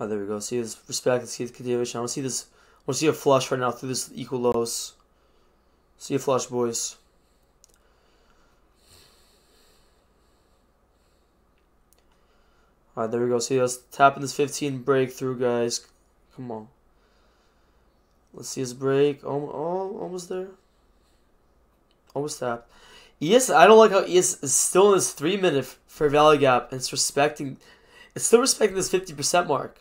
Oh, there we go. See this respect. See the continuation. I want to see this. I want to see a flush right now through this equal lows. See a flush, boys. Alright, there we go. See us tapping this 15 breakthrough, guys. Come on. Let's see his break. Oh, oh, almost there. Almost tapped. ES, I don't like how ES is still in this three minute fair value gap and it's respecting, it's still respecting this 50% mark.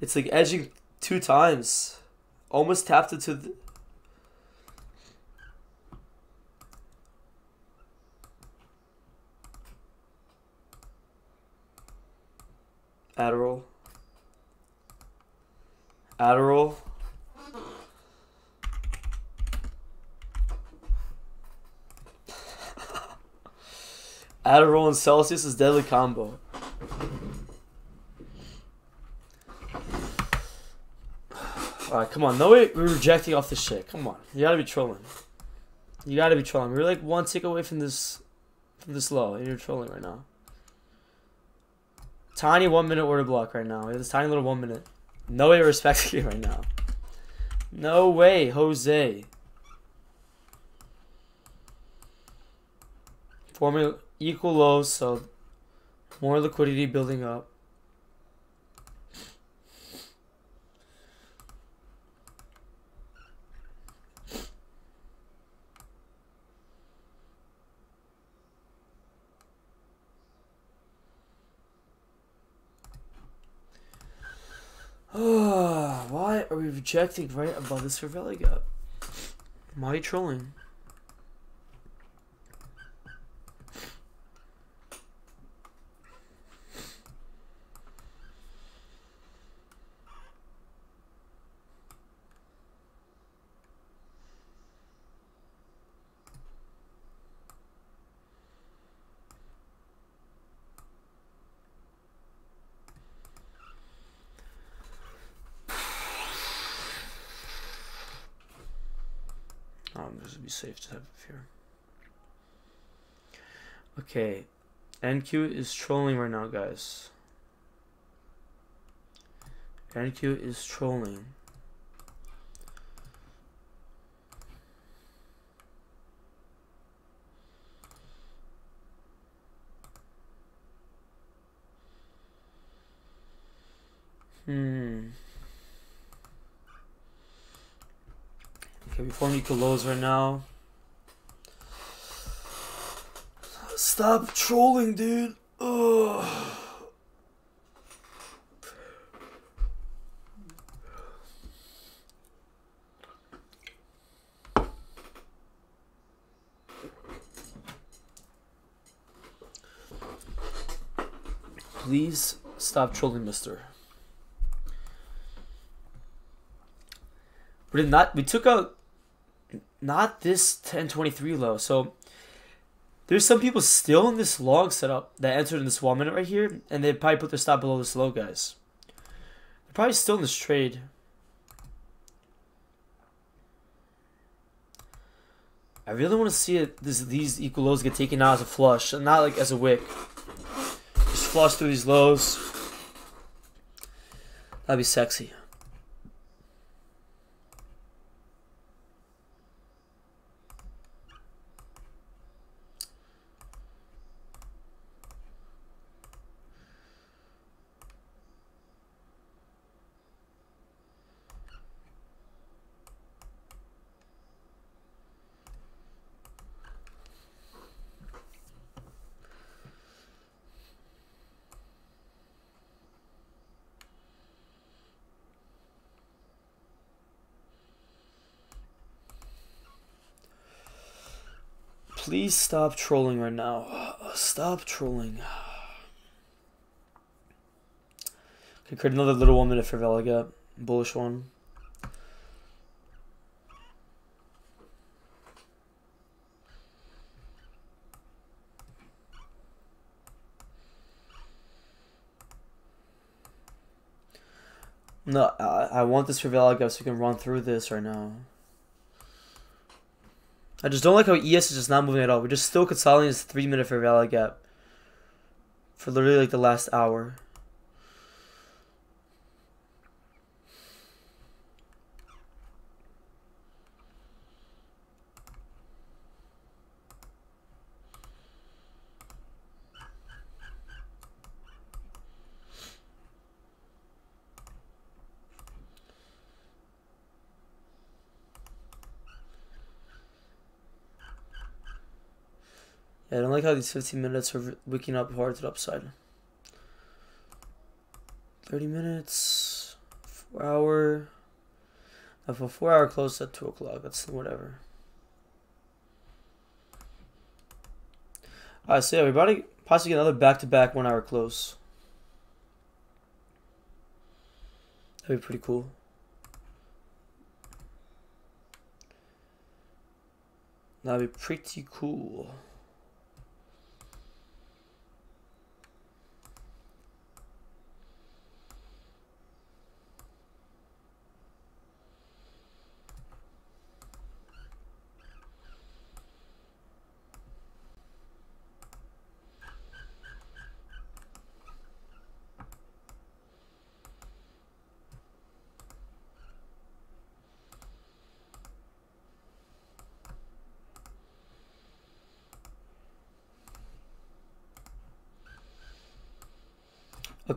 It's like edging two times. Almost tapped it to the... Adderall. Adderall. Adderall and Celsius is deadly combo. Alright, come on. No way we're rejecting off this shit. Come on. You gotta be trolling. You gotta be trolling. We're like one tick away from this from this low, and you're trolling right now. Tiny one minute order block right now. We have this tiny little one minute. No way respecting it right now. No way, Jose. Forming equal lows, so more liquidity building up. Why are we rejecting right above this fair value gap? Why are you trolling? Um, this would be safe to have here. Okay, NQ is trolling right now, guys. NQ is trolling. Hmm. Okay, form equal lows right now. Stop trolling, dude. Please stop trolling, mister. We did not we took out not this 1023 low. So there's some people still in this long setup that entered in this one minute right here, and they probably put their stop below this low, guys. They're probably still in this trade. I really want to see it. This, these equal lows get taken out as a flush, and not like as a wick. Just flush through these lows. That'd be sexy. Please stop trolling right now. Stop trolling. Could create another little one minute fair value gap. Bullish one. No, I, I want this fair value gap so we can run through this right now. I just don't like how ES is just not moving at all. We're just still consolidating this three minute value gap for literally like the last hour. Yeah, I don't like how these 15 minutes are waking up hard to the upside. 30 minutes, 4 hour. If a 4 hour close at 2 o'clock, that's whatever. Alright, so yeah, we're about to possibly get another back to back 1 hour close. That'd be pretty cool. That'd be pretty cool.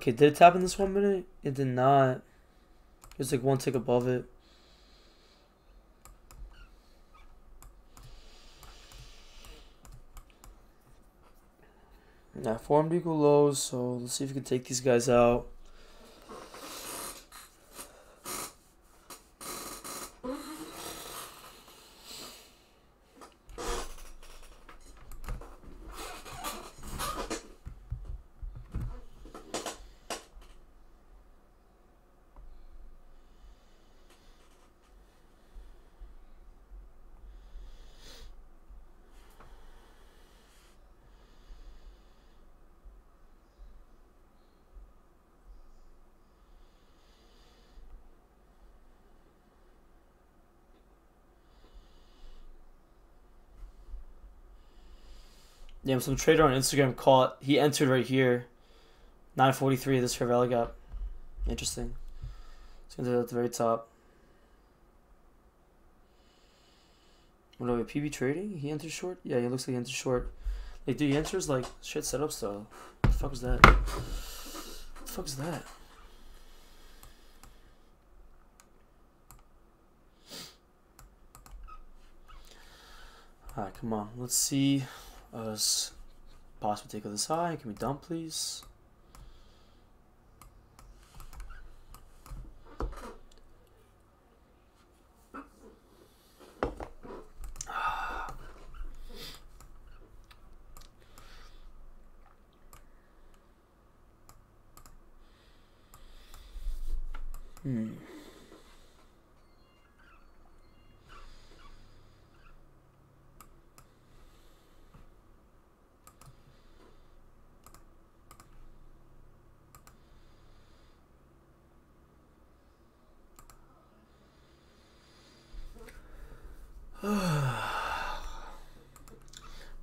Okay, did it tap in this one minute? It did not. There's like one tick above it. Now formed equal lows, so let's see if we can take these guys out. Yeah, some trader on Instagram caught. He entered right here. 943 this fair value gap. Interesting. It's gonna at the very top. What are we, PB trading? He enters short? Yeah, he looks like he enters short. Like, dude, he enters like shit setup style. What the fuck is that? What the fuck is that? Alright, come on. Let's see us possibly take this high. Can we dump, please?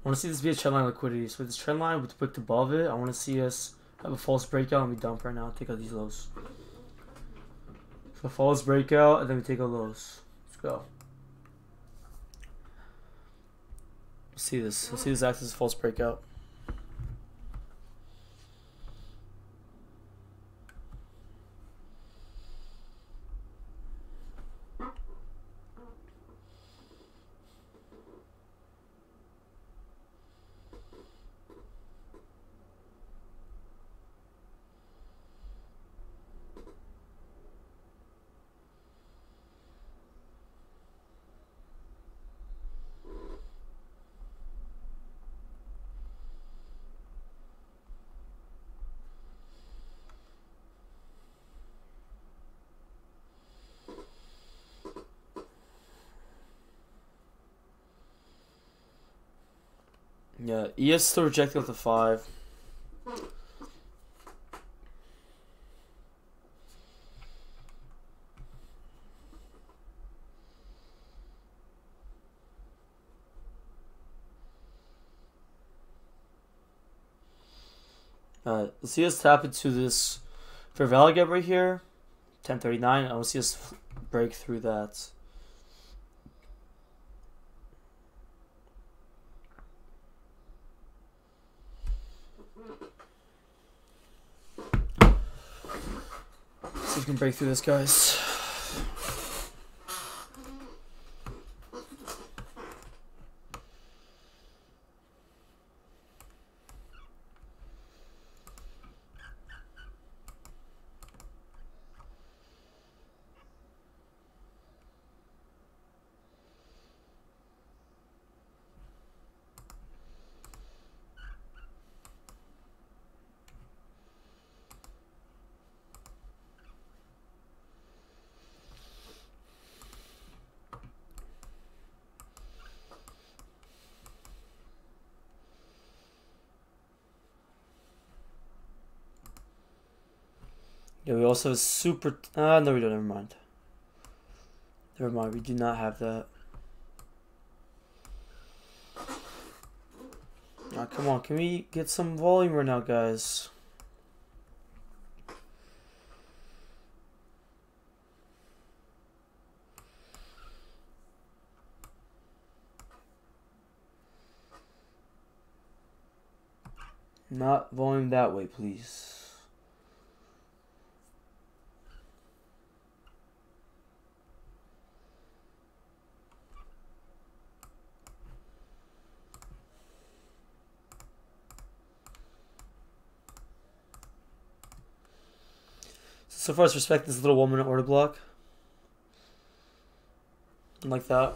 Want to see this be a trend line liquidity. So with this trend line with wick above it, I want to see us have a false breakout and we dump right now. Take out these lows. So false breakout and then we take out lows. Let's go. Let's see this. Let's see this act as a false breakout. Yeah, ES still rejecting with the five. Alright, let's see us tap into this fair value gap right here. 1039. I to see us break through that. Can break through this, guys. Yeah, we also super. Ah, no, we don't. Never mind. Never mind. We do not have that. Ah, come on. Can we get some volume right now, guys? Not volume that way, please. So far as respect this little minute order block. Like that.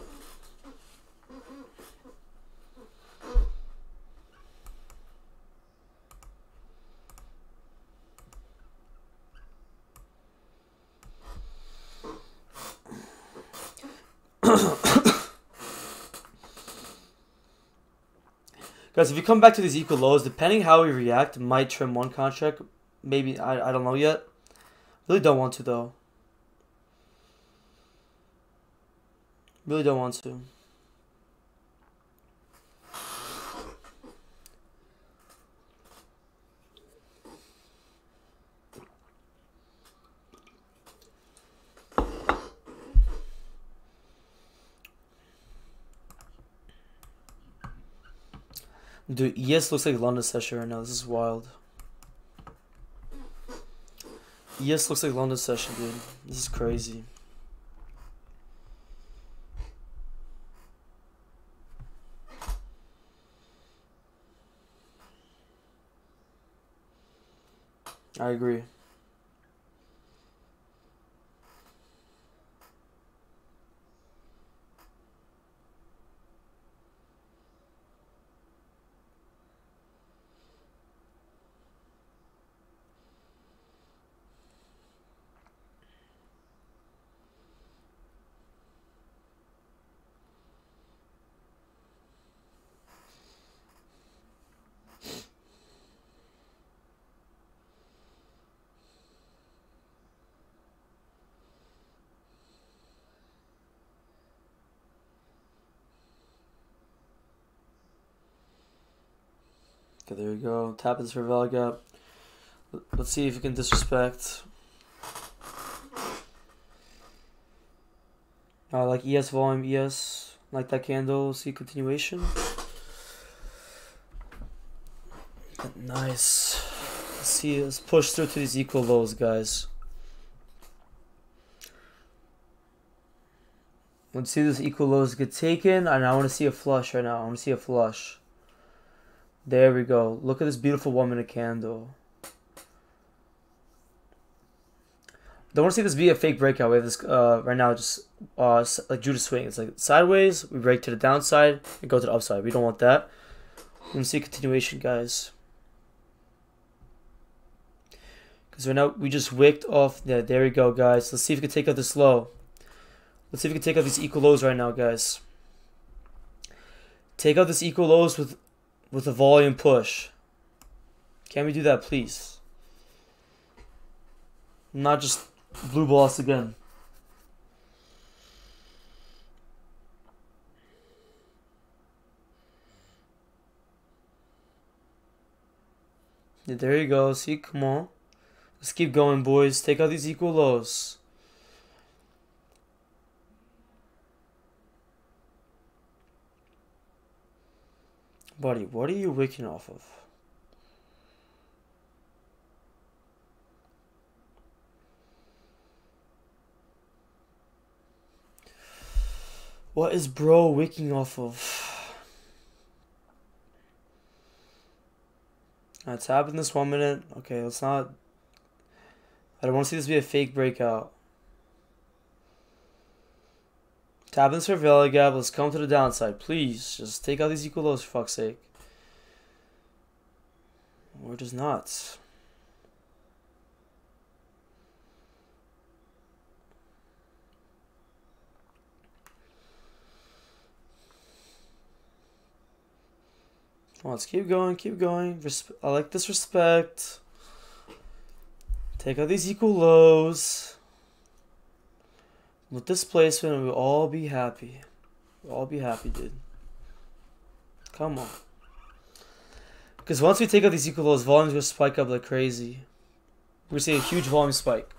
Guys, if you come back to these equal lows, depending how we react, might trim one contract. Maybe, I, I don't know yet. Really don't want to though. Really don't want to. Dude, yes, looks like London session right now. This is wild. Yes, looks like London session, dude. This is crazy. I agree. Okay, there we go. Tap this fair value gap. Let's see if you can disrespect. Uh, like ES volume, ES, like that candle. See continuation. Nice. Let's see, let's push through to these equal lows, guys. Let's see this equal lows get taken, and I want to see a flush right now. I want to see a flush. There we go. Look at this beautiful woman minute candle. Don't want to see this be a fake breakout. We have this uh, right now, just uh, like Judas swing. It's like sideways. We break to the downside and go to the upside. We don't want that. Let me see continuation, guys. Because right now we just wicked off. Yeah, there we go, guys. Let's see if we can take out this low. Let's see if we can take out these equal lows right now, guys. Take out this equal lows with with a volume push. Can we do that, please? Not just blue balls again. Yeah, there you go. See, come on. Let's keep going, boys. Take out these equal lows. Buddy, what are you wicking off of? What is bro wicking off of? Let's happen this one minute. Okay, let's not I don't want to see this be a fake breakout. Tap in fair value gap. Let's come to the downside. Please, just take out these equal lows for fuck's sake. Or just not. let's keep going, keep going. Respe I like this respect. Take out these equal lows. With this placement, we'll all be happy. We'll all be happy, dude. Come on. Because once we take out these equal volumes will spike up like crazy. We're seeing a huge volume spike.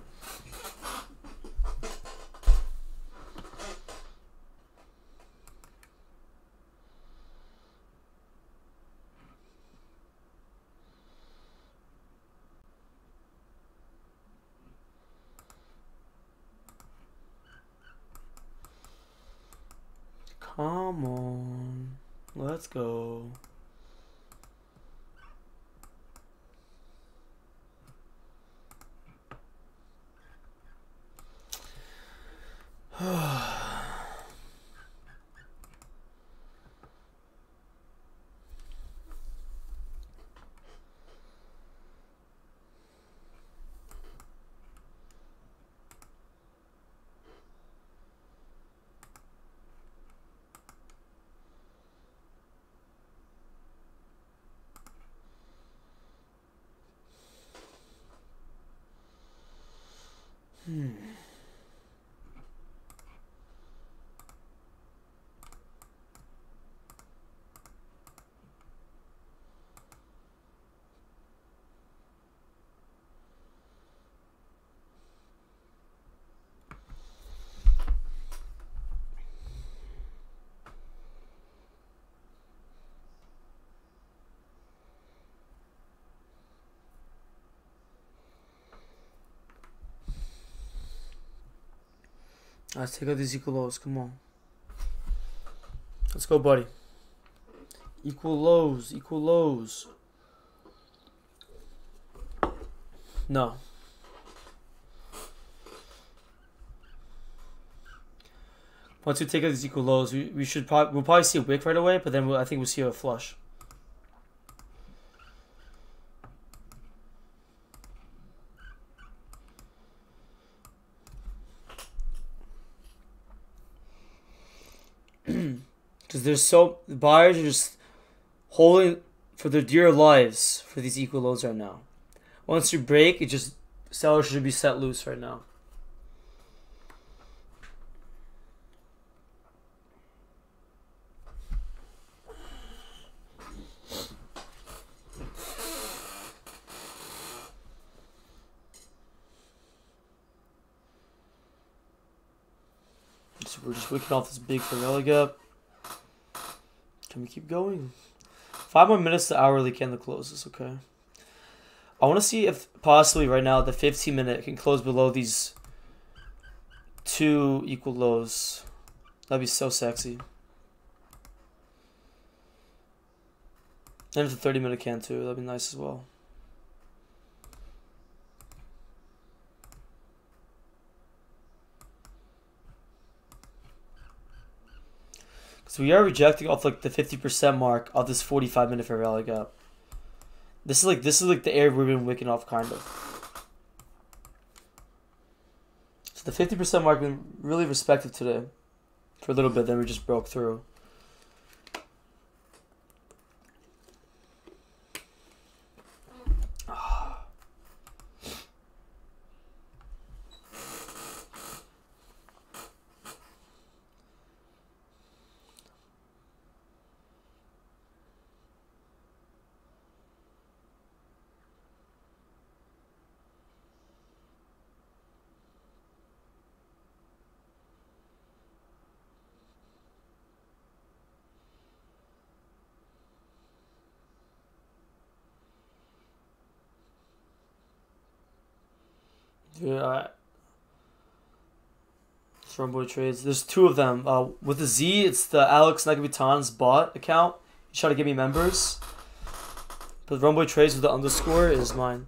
Come on. Let's go. Hmm. Let's take out these equal lows. Come on. Let's go, buddy. Equal lows. Equal lows. No. Once we take out these equal lows, we, we should probably we'll probably see a wick right away, but then we'll, I think we'll see a flush. there's so buyers are just holding for their dear lives for these equal lows right now. Once you break, it just sellers should be set loose right now. So we're just wicking off this big fair value gap. Can we keep going? Five more minutes to hourly candle closes, okay. I want to see if possibly right now the 15 minute can close below these two equal lows. That'd be so sexy. And if the 30 minute can too, that'd be nice as well. So we are rejecting off like the 50% mark of this 45 minute rally gap. This is like this is like the area we've been wicking off kind of. So the 50% mark been really respected today for a little bit, then we just broke through. Yeah. RomeBoy trades. There's two of them. Uh, with the Z, it's the Alex Negabitan's bot account. He's trying to get me members. But RomeBoy trades with the underscore is mine.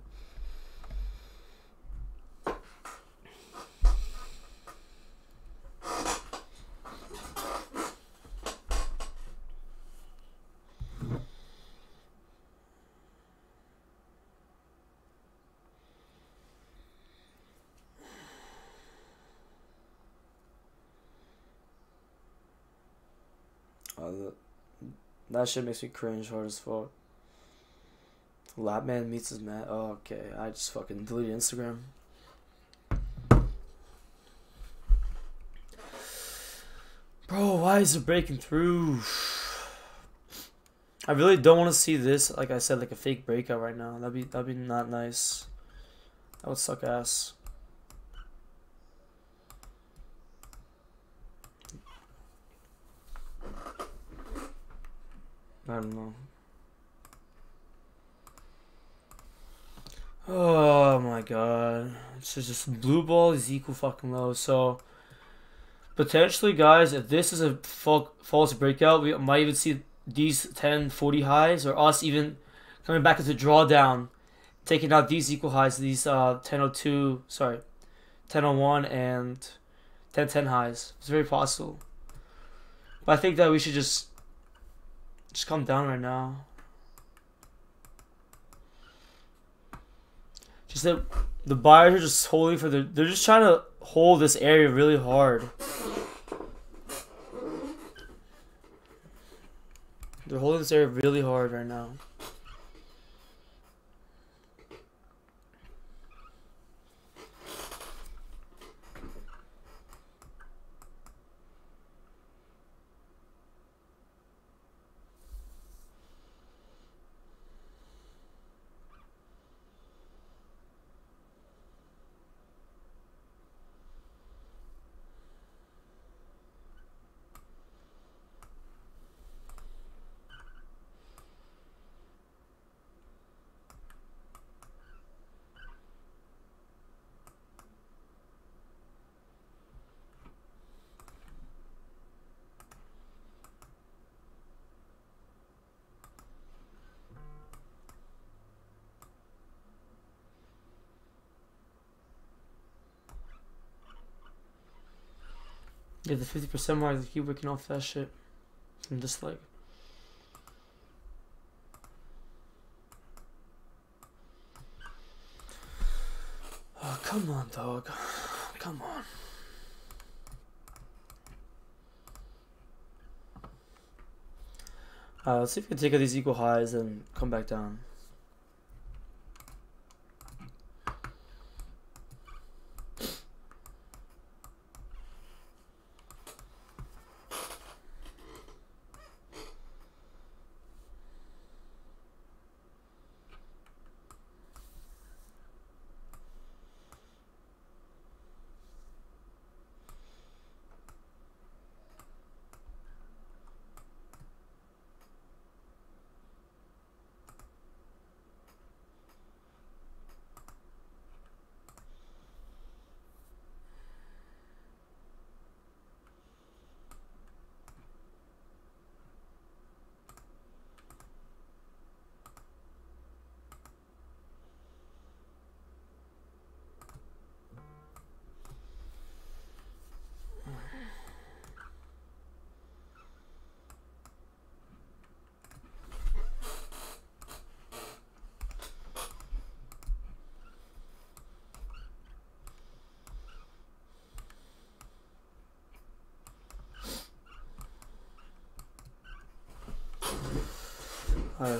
That shit makes me cringe hard as fuck. Lapman meets his man. Oh, okay. I just fucking deleted Instagram. Bro, why is it breaking through? I really don't want to see this, like I said, like a fake breakout right now. That'd be that'd be not nice. That would suck ass. I don't know. Oh my god. It's just blue ball is equal fucking low. So potentially guys, if this is a false breakout, we might even see these 10 40 highs or us even coming back into drawdown, taking out these equal highs, these uh 1002, sorry, 1001 and 1010 highs. It's very possible. But I think that we should just just calm down right now. Just that the buyers are just holding for the. They're just trying to hold this area really hard. They're holding this area really hard right now. Yeah, the 50% mark, they keep working off that shit from this leg. Oh, come on, dog. Come on. Uh, let's see if we can take out these equal highs and come back down.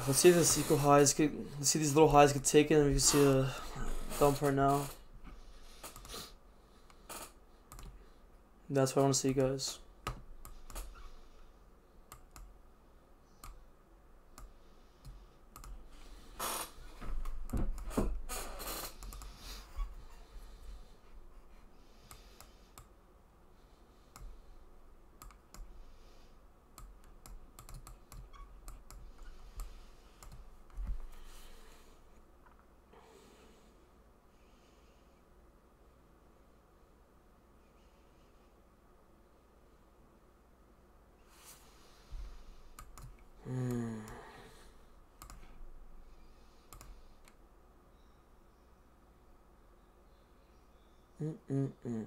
Let's see if the equal highs get let's see these little highs get taken and we can see the dump right now. That's what I want to see guys. Hmm. Mm-mm-mm.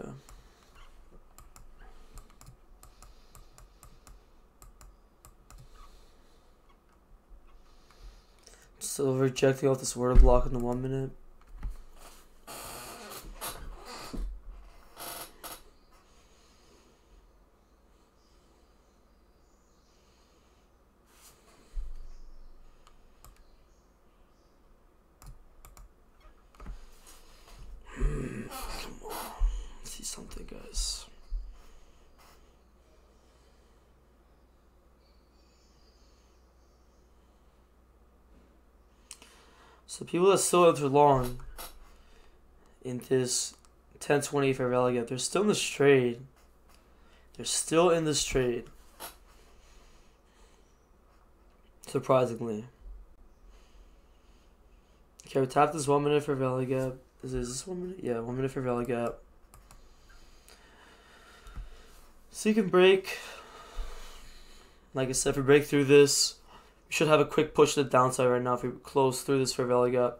Okay. Still rejecting off this order block in the one minute. Hmm, Come on. Let's see something, guys. So people that still enter long in this 10-20 for gap, they're still in this trade. They're still in this trade. Surprisingly. Okay, we tap this one minute fair value gap. Is is this one minute? Yeah, one minute fair value gap. So you can break. Like I said, if we break through this, should have a quick push to the downside right now if we close through this Valley Gap.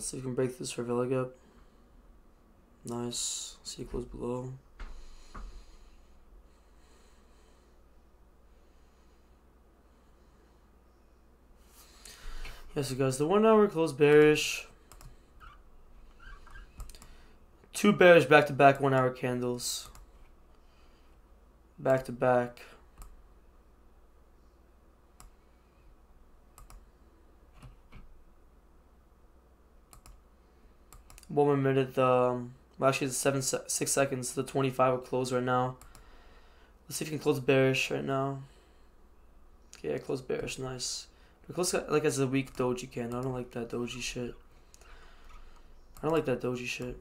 So you can break this value gap. Nice. See close below. Yeah, so guys, the one hour close bearish. Two bearish back to back one hour candles. Back to back. One minute. Um, well, actually, it's seven se- six seconds. The twenty five will close right now. Let's see if you can close bearish right now. Okay, Yeah, close bearish. Nice. Close like as a weak doji can. I don't like that doji shit. I don't like that doji shit.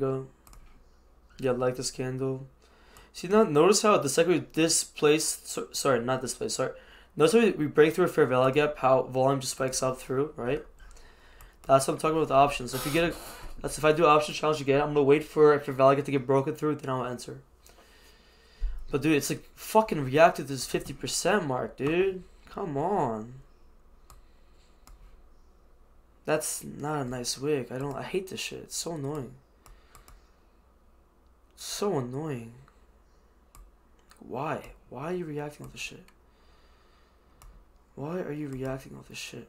Go. Yeah, like this candle. See, now notice how the second we displace, so, sorry, not displace, sorry. Notice how we, we break through a fair value gap, how volume just spikes up through, right? That's what I'm talking about with options. If you get a, that's if I do option challenge again, I'm gonna wait for a fair value gap to get broken through, then I'll enter. But dude, it's like fucking reacted to this 50% mark, dude. Come on. That's not a nice wig. I don't, I hate this shit. It's so annoying. So annoying. Why? Why are you reacting off this shit? Why are you reacting off this shit?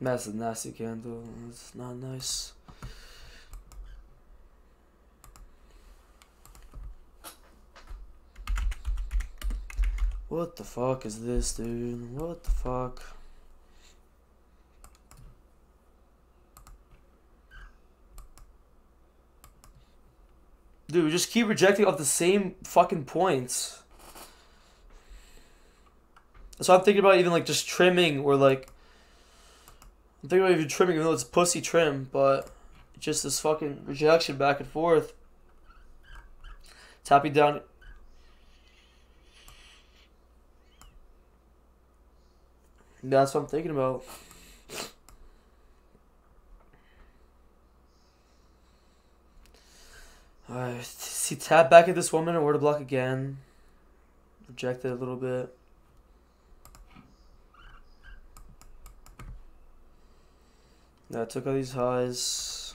That's a nasty candle. It's not nice. What the fuck is this, dude? What the fuck? Dude, we just keep rejecting off the same fucking points. So I'm thinking about even like just trimming or like I'm thinking about even trimming even though it's pussy trim, but just this fucking rejection back and forth. Tapping down That's what I'm thinking about. Alright, see, tap back at this woman and word order block again. Reject it a little bit. Yeah, I took all these highs.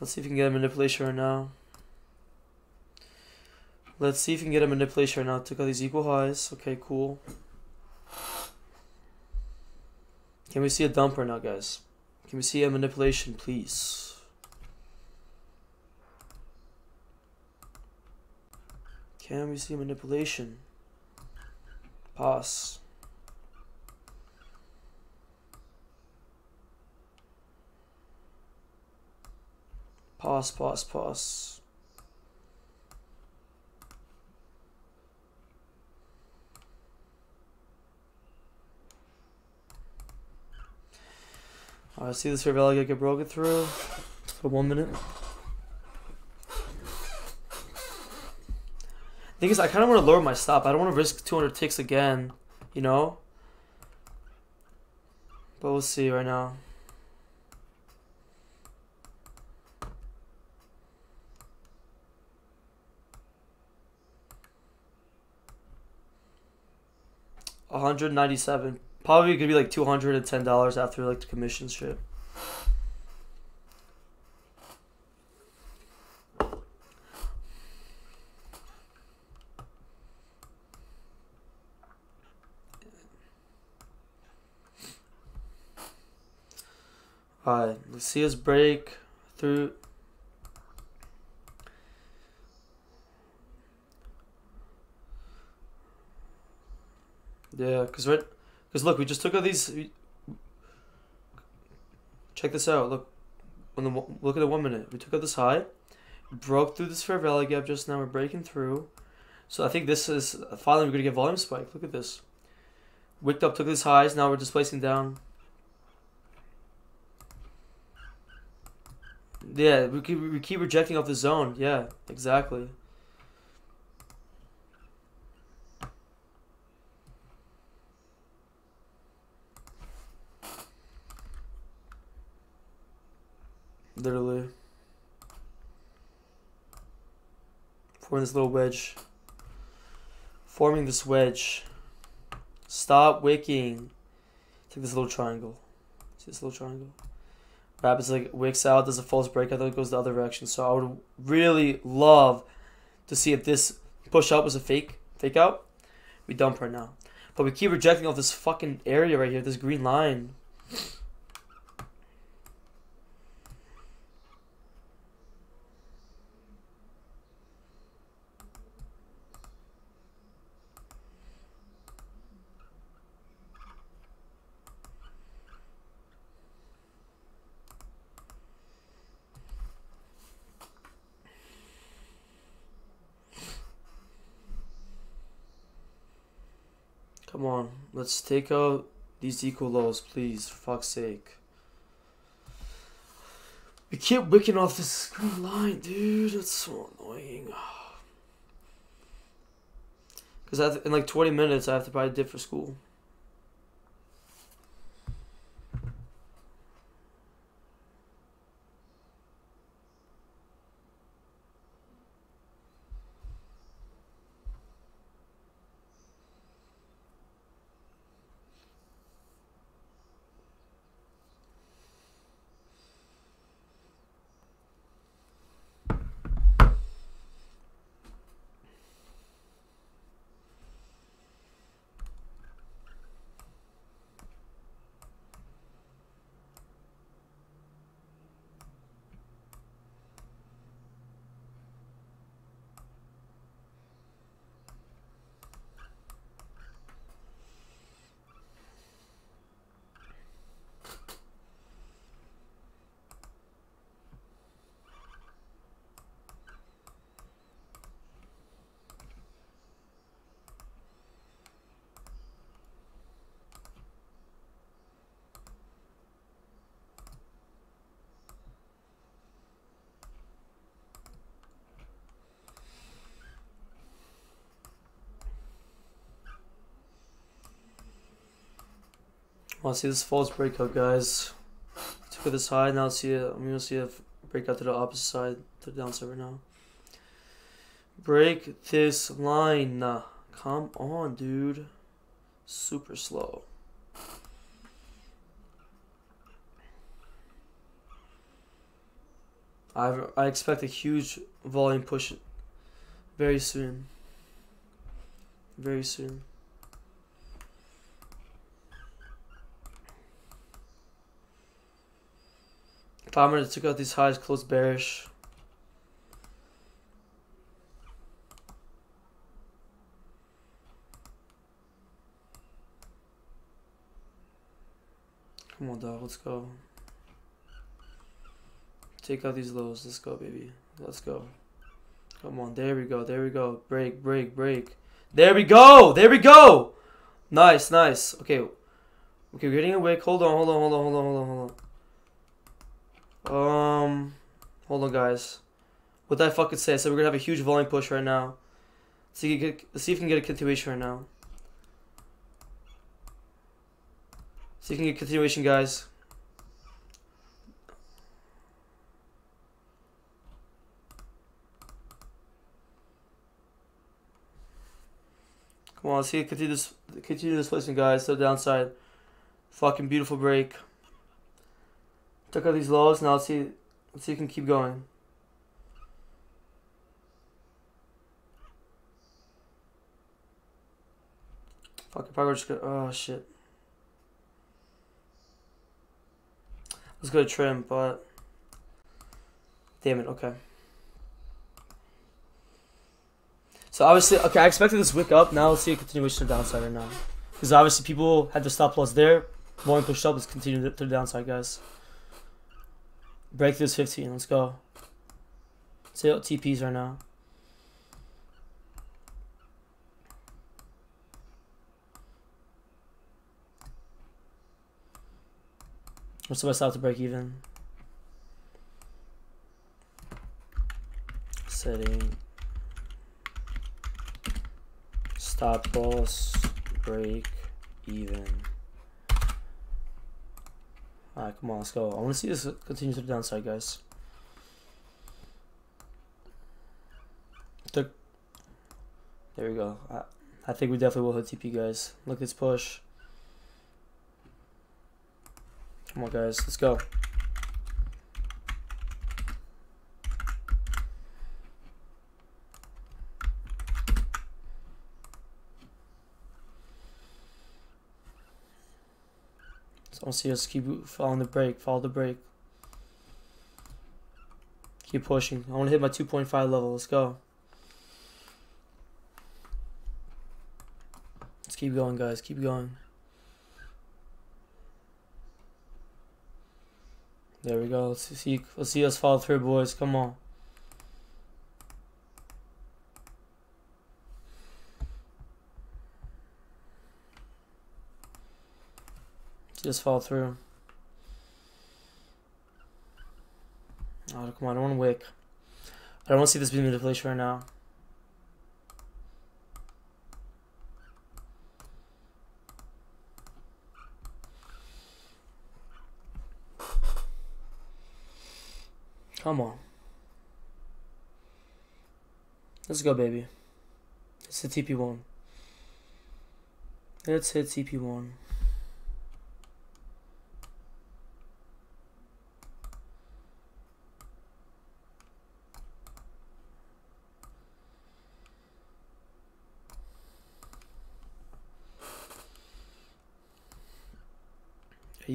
Let's see if we can get a manipulation right now. Let's see if we can get a manipulation right now. Took all these equal highs. Okay, cool. Can we see a dump right now, guys? Can we see a manipulation, please? Can we see manipulation? Pass. Pass, pass, pass. I see this fair value get broken through for one minute. Thing is, I kind of want to lower my stop. I don't want to risk 200 ticks again, you know? But we'll see right now. hundred ninety seven. Probably gonna be like two hundred and ten dollars after like the commission shit. Alright, let's see us break through Yeah, because right, because look, we just took all these. Check this out. Look, when the look at the one minute, we took out this high, broke through this fair value gap just now. We're breaking through, so I think this is finally we're gonna get volume spike. Look at this. Wicked up, took these highs. Now we're displacing down. Yeah, we keep we keep rejecting off the zone. Yeah, exactly. Literally. Forming this little wedge. Forming this wedge. Stop wicking. Take this little triangle. See this little triangle? Rapids like wicks out, does a false breakout, then it goes the other direction. So I would really love to see if this push up was a fake fake out. We dump right now. But we keep rejecting off this fucking area right here, this green line. Come on, let's take out these equal lows, please, for fuck's sake. We keep wicking off this green line, dude. That's so annoying. Because in like 20 minutes, I have to probably dip for school. Want to see this false breakout, guys? Took it this high. Now see it. I'm gonna see a breakout to the opposite side, to the downside right now. Break this line. Come on, dude. Super slow. I I expect a huge volume push very soon. Very soon. Five minutes took out these highs, close bearish. Come on, dog. Let's go. Take out these lows. Let's go, baby. Let's go. Come on. There we go. There we go. Break, break, break. There we go. There we go. Nice, nice. Okay. Okay, we're getting a wick. Hold on, hold on, hold on, hold on, hold on, hold on. Um, hold on, guys. What did I fucking say? I said we're gonna have a huge volume push right now. Let's see, get, let's see if we can get a continuation right now. See if we can get a continuation, guys. Come on, let's see continue this continue this placement, guys. So downside. Fucking beautiful break. Took out these lows, now let's see let's see if we can keep going. Fuck, if I were just go oh shit. Let's go to trim, but damn it, okay. So obviously, okay, I expected this wick up. Now let's see a continuation of downside right now. Because obviously people had the stop loss there. Volume pushed up. Let's continue to the downside, guys. Break this 15. Let's go. See what TPs right now. What's the best out to break even? Setting stop loss, break, even. Alright, come on, let's go. I want to see this continue to the downside, guys. There we go. I, I think we definitely will hit TP, guys. Look at this push. Come on, guys. Let's go. To see us keep following the break, follow the break. Keep pushing. I want to hit my 2.5 level. Let's go. Let's keep going, guys. Keep going. There we go. Let's see. Let's see us follow through, boys. Come on. Just fall through. Oh, come on, I don't want to wick. I don't want to see this being manipulation right now. Come on. Let's go, baby. It's the TP1. Let's hit TP1.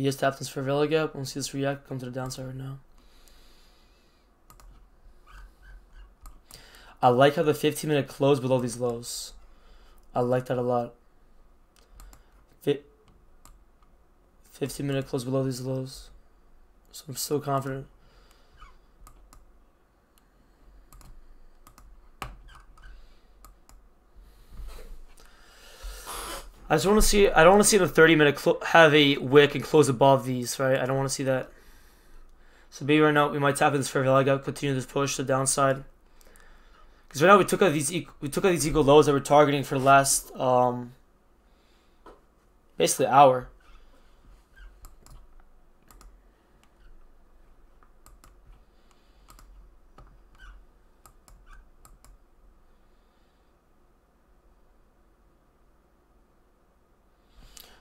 Just tapped value gap. Let's see this react come to the downside right now. I like how the 15 minute close below these lows. I like that a lot. 15 minute close below these lows. So I'm still confident. I just want to see. I don't want to see the 30 minute have a wick and close above these, right? I don't want to see that. So maybe right now we might tap in this fair value gap, continue this push to the downside. Because right now we took out these we took out these equal lows that we're targeting for the last um basically hour.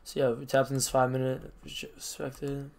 So yeah, we tapped in this five minute expected.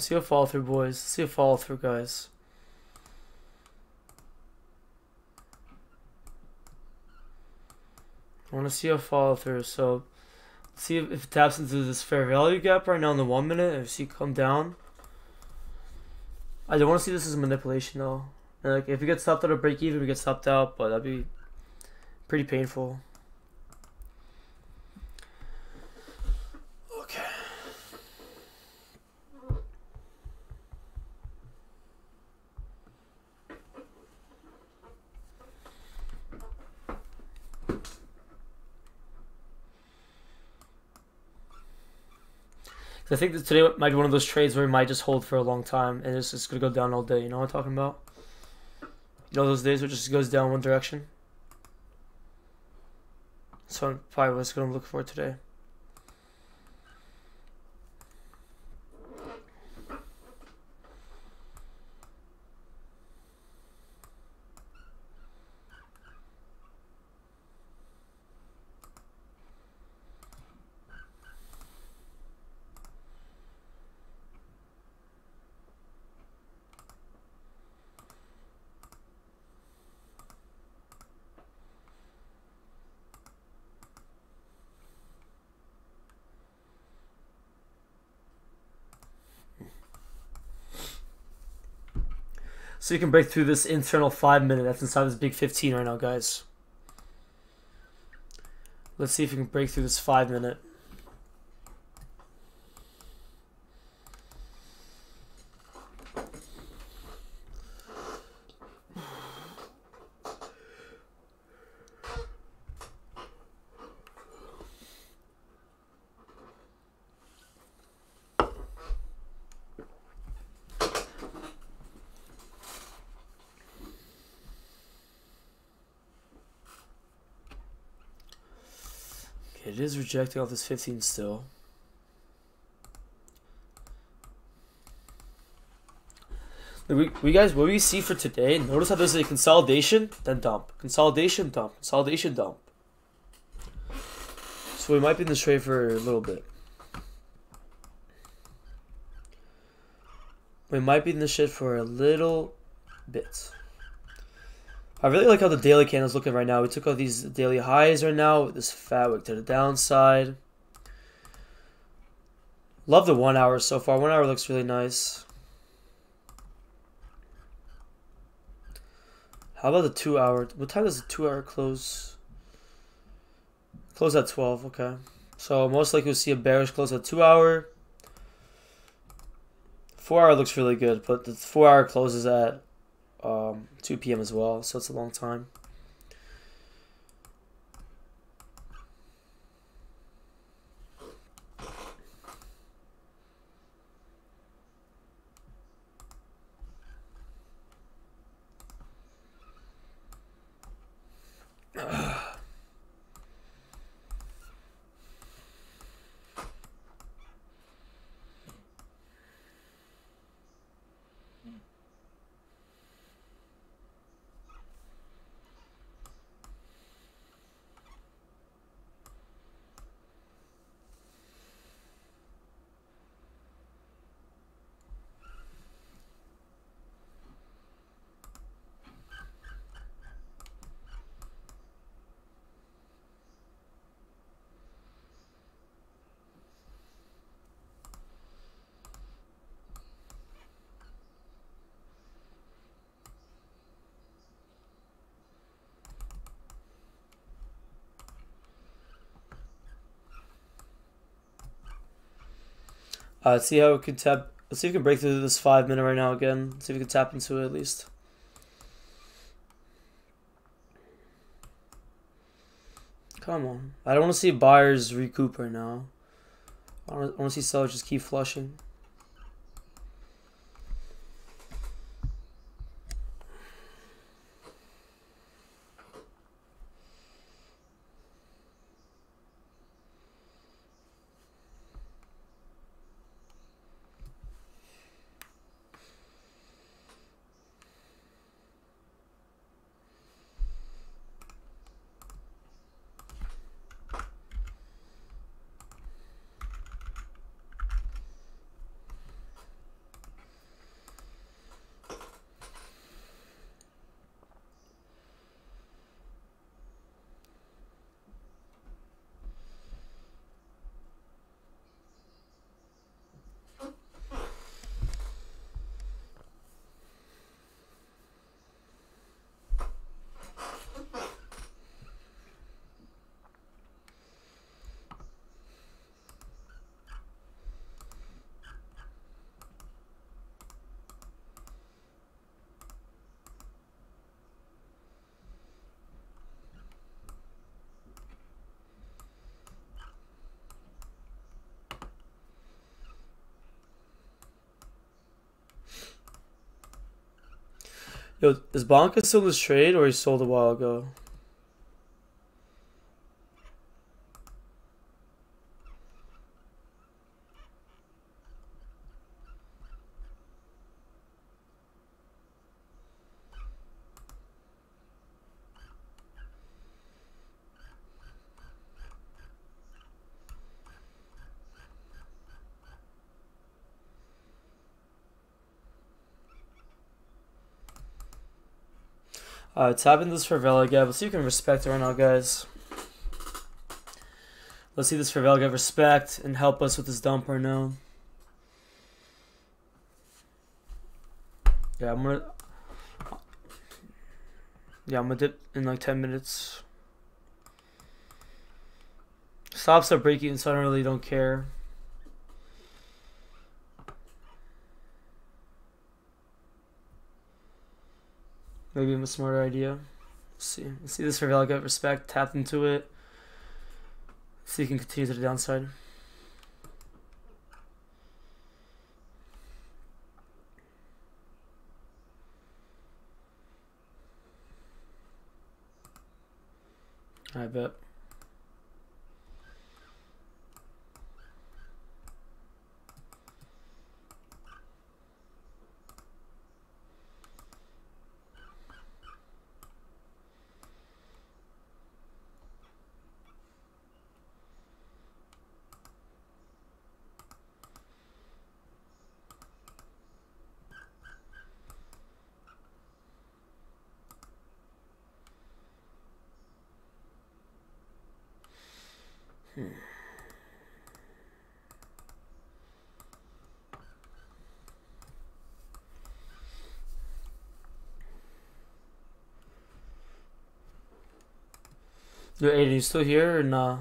See a follow through, boys. See a follow through, guys. I want to see a follow through. So, see if, it taps into this fair value gap right now in the one minute. If you come down, I don't want to see this as manipulation though. And like if we get stopped at a break even, we get stopped out, but that'd be pretty painful. I think that today might be one of those trades where we might just hold for a long time and it's just gonna go down all day. You know what I'm talking about? You know those days where it just goes down one direction. So probably what's gonna look for today. So you can break through this internal 5 minute that's inside this big 15 right now, guys. Let's see if we can break through this 5 minute. Rejecting off this 15 still. We, we guys, what we see for today, notice how there's a consolidation, then dump. Consolidation, dump. Consolidation, dump. So we might be in this trade for a little bit. We might be in this shit for a little bit. I really like how the daily candle's looking right now. We took all these daily highs right now. This fat wick to the downside. Love the one hour so far. One hour looks really nice. How about the two hour? What time does the two hour close? Close at 12, okay. So most likely we'll see a bearish close at two hour. Four hour looks really good, but the four hour closes at um, 2 p.m. as well, so it's a long time. Uh, see how we can tap. Let's see if we can break through this five minute right now again. Let's see if we can tap into it at least. Come on. I don't want to see buyers recoup right now. I want to see sellers just keep flushing. Yo, is Bonka still in this trade or he sold a while ago? Uh, tapping this fair value gap. Let's see if you can respect it right now, guys. Let's see this fair value get respect and help us with this dump right now. Yeah, I'm gonna. Yeah, I'm gonna dip in like 10 minutes. Stops are breaking, so I don't really don't care. Maybe I'm a smarter idea. Let's see. Let's see this fair value get respect, tapped into it. See if you can continue to the downside. I bet. Yo, Aiden, you still here or nah?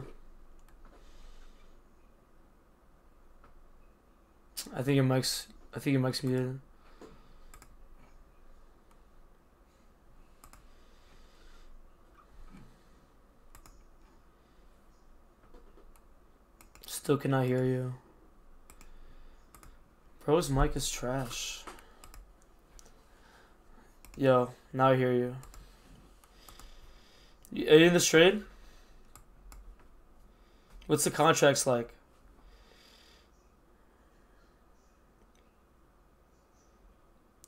I think your mic's I think your mic's muted. Still cannot hear you. Bro's mic is trash. Yo, now I hear you. Are you in this trade? What's the contracts like?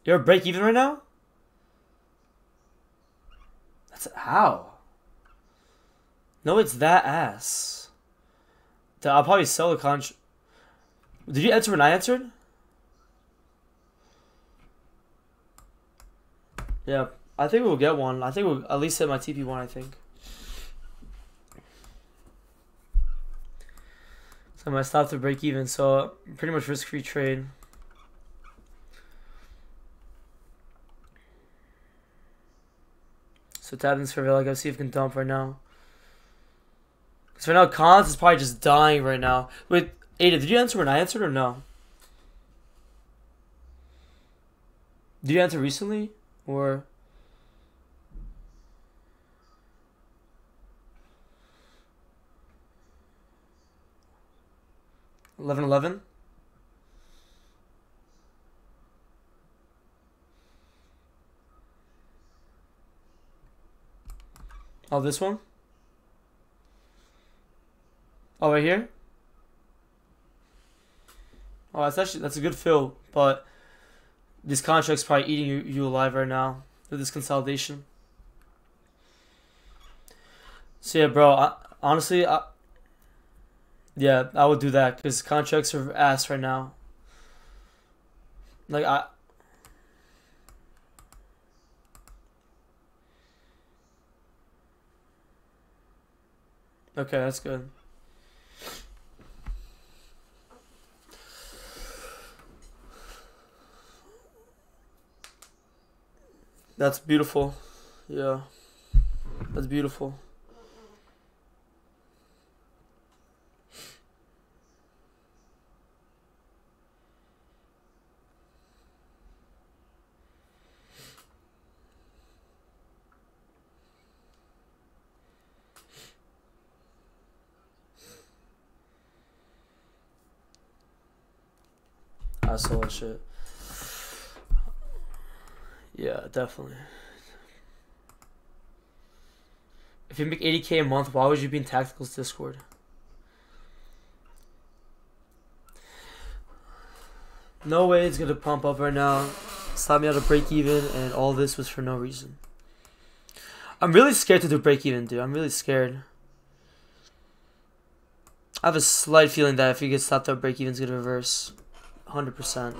You're break even right now? That's how? No, it's that ass. I'll probably sell the contract. Did you answer when I answered? Yeah, I think we'll get one. I think we'll at least hit my TP one. I think. So my stop to break even. So pretty much risk-free trade. So tap in survey like I see if I can dump right now. Cause right now Collins is probably just dying right now. Wait, Ada, did you answer when I answered or no? Did you answer recently? Or Eleven eleven. Oh, this one? Oh, right here? Oh, that's actually that's a good fill, but this contract's probably eating you, you alive right now with this consolidation. So yeah, bro. I, honestly, I, yeah, I would do that because contracts are ass right now. Like I. Okay, that's good. That's beautiful. Yeah. That's beautiful. Saw that shit. Yeah, definitely. If you make 80k a month, why would you be in Tactical's Discord? No way it's gonna pump up right now. Stop me out of break even, and all this was for no reason. I'm really scared to do break even, dude. I'm really scared. I have a slight feeling that if he get stopped at break even's gonna reverse. 100%.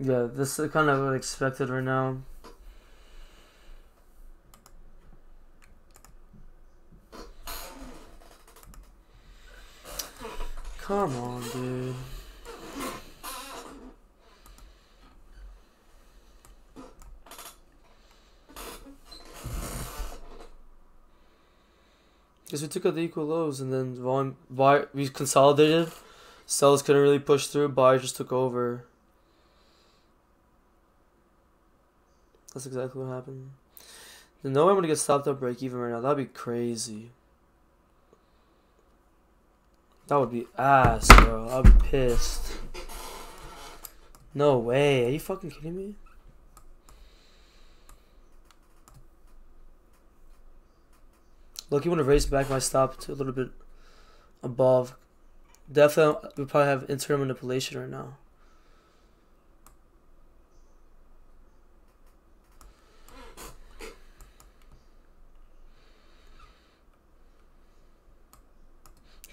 Yeah, this is kind of what I expected right now. Come on, dude. Because we took out the equal lows and then volume, buy, we consolidated. Sellers couldn't really push through. Buyers just took over. That's exactly what happened. There's no way I'm gonna get stopped at break even right now. That'd be crazy. That would be ass, bro. I'd be pissed. No way. Are you fucking kidding me? Look, you want to raise back my stop to a little bit above. Definitely, we probably have internal manipulation right now.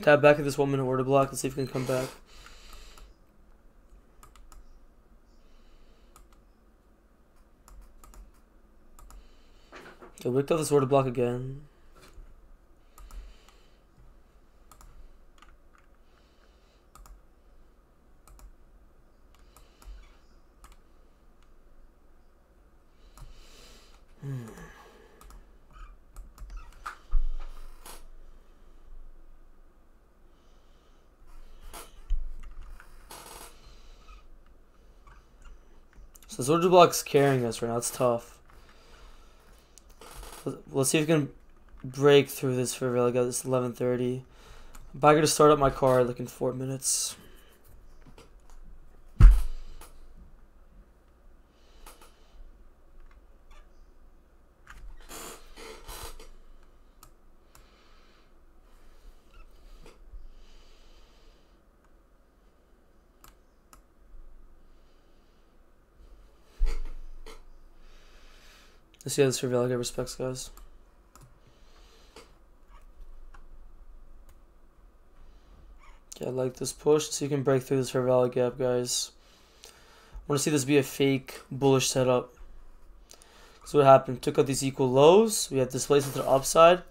Tap back at this one minute order block and see if we can come back. So we up this order block again. So Soldier Block's carrying us right now. It's tough. Let's see if we can break through this for real. I got this 11:30. I'm about to start up my car like in four minutes. See how this get respects guys. Yeah, I like this push. So you can break through this value gap, guys. I want to see this be a fake bullish setup. So what happened? Took out these equal lows. We have displacement to the upside.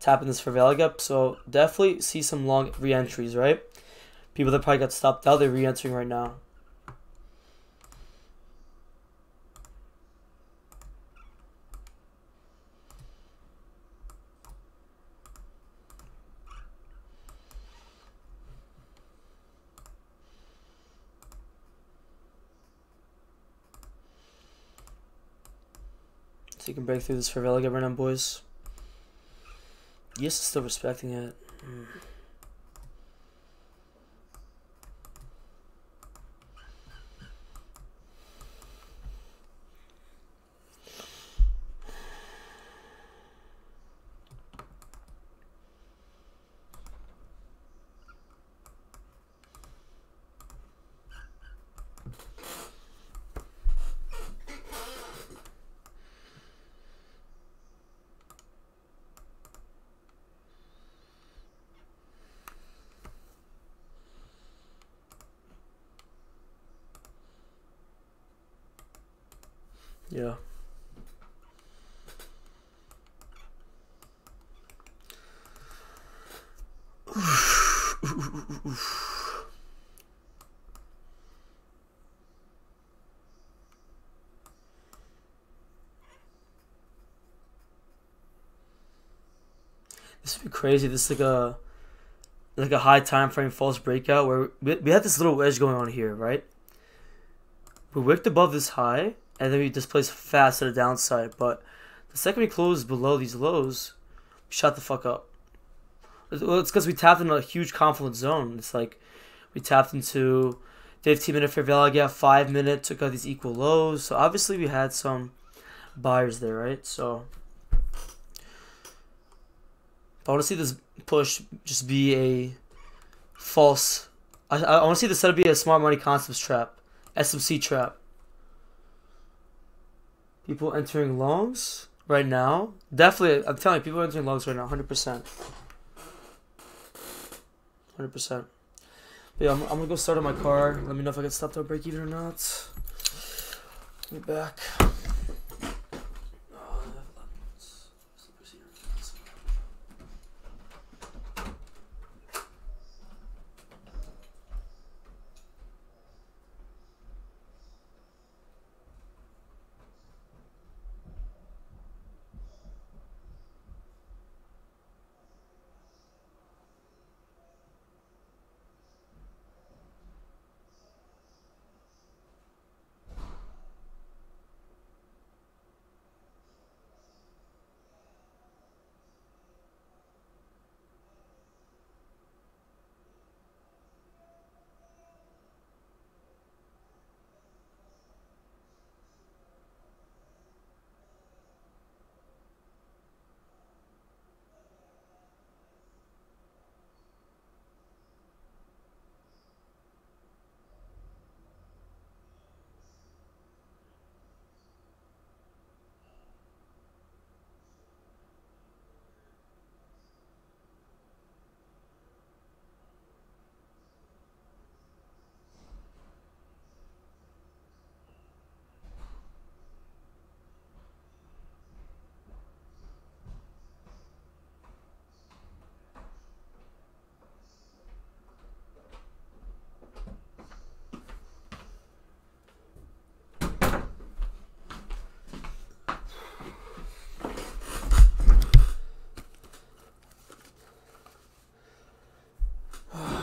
Tapping this value gap. So definitely see some long re-entries, right? People that probably got stopped out, they're re-entering right now. Break through this for right now, boys. Yes, still respecting it. Mm. Yeah. This would be crazy. This is like a like a high time frame false breakout where we, we had this little wedge going on here, right? We wicked above this high and then we displaced fast to the downside. But the second we closed below these lows, we shot the fuck up. Well, it's because we tapped into a huge confluence zone. It's like we tapped into 15 minute fair value gap, 5 minute, took out these equal lows. So obviously we had some buyers there, right? So I want to see this push just be a false. I, I want to see this setup be a smart money concepts trap, SMC trap. People entering longs right now. Definitely, I'm telling you, people are entering longs right now, 100%. 100%. But yeah, I'm, I'm gonna go start on my car. Let me know if I get stopped or break even or not. Be back.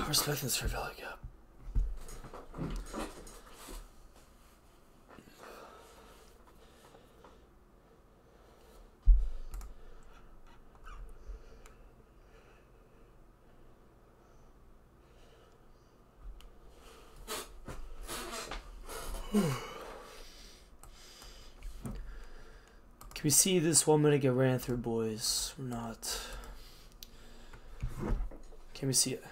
Respecting this fair value gap. Can we see this one minute get ran through, boys? Or not? Can we see it?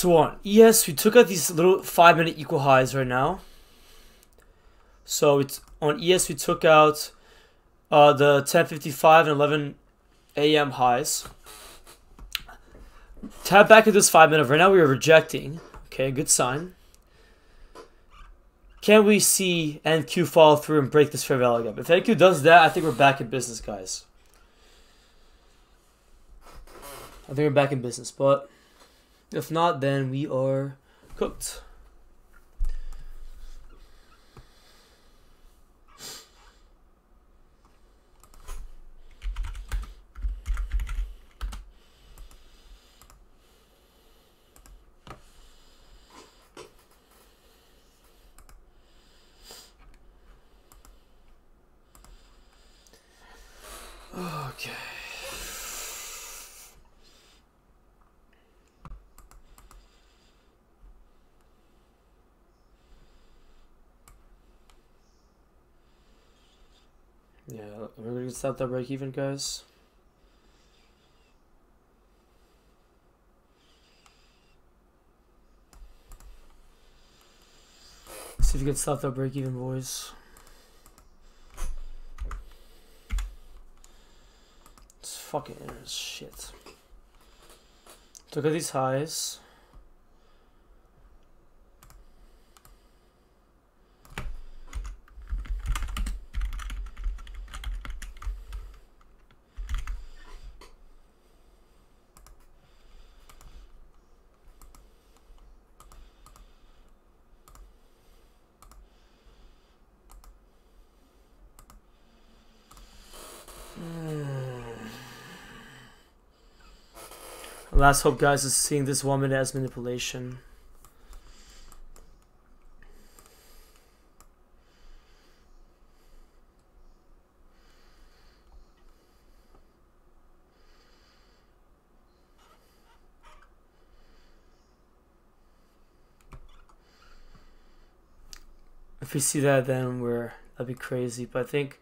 So on ES, we took out these little five minute equal highs right now. So it's on ES, we took out uh, the 10:55 and 11 a.m. highs. Tap back at this five minute. Right now we are rejecting. Okay, good sign. Can we see NQ follow through and break this fair value gap? If NQ does that, I think we're back in business, guys. I think we're back in business, but if not, then we are cooked. Okay. Yeah, gonna stop that break even, guys. See if you can stop that break even, boys. It's fucking shit. Look at these highs. Last hope, guys, is seeing this woman as manipulation. If we see that, then we're that'd be crazy. But I think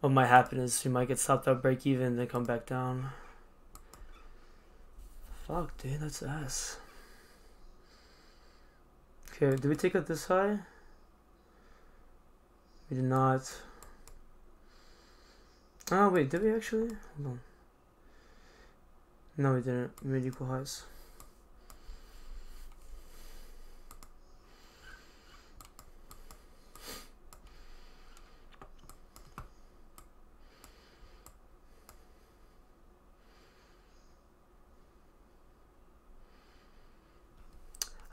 what might happen is we might get stopped at break even, then come back down. Fuck, dude, that's ass. Okay, did we take it this high? We did not. Oh, wait, did we actually? Hold on. No, we didn't. We made equal highs.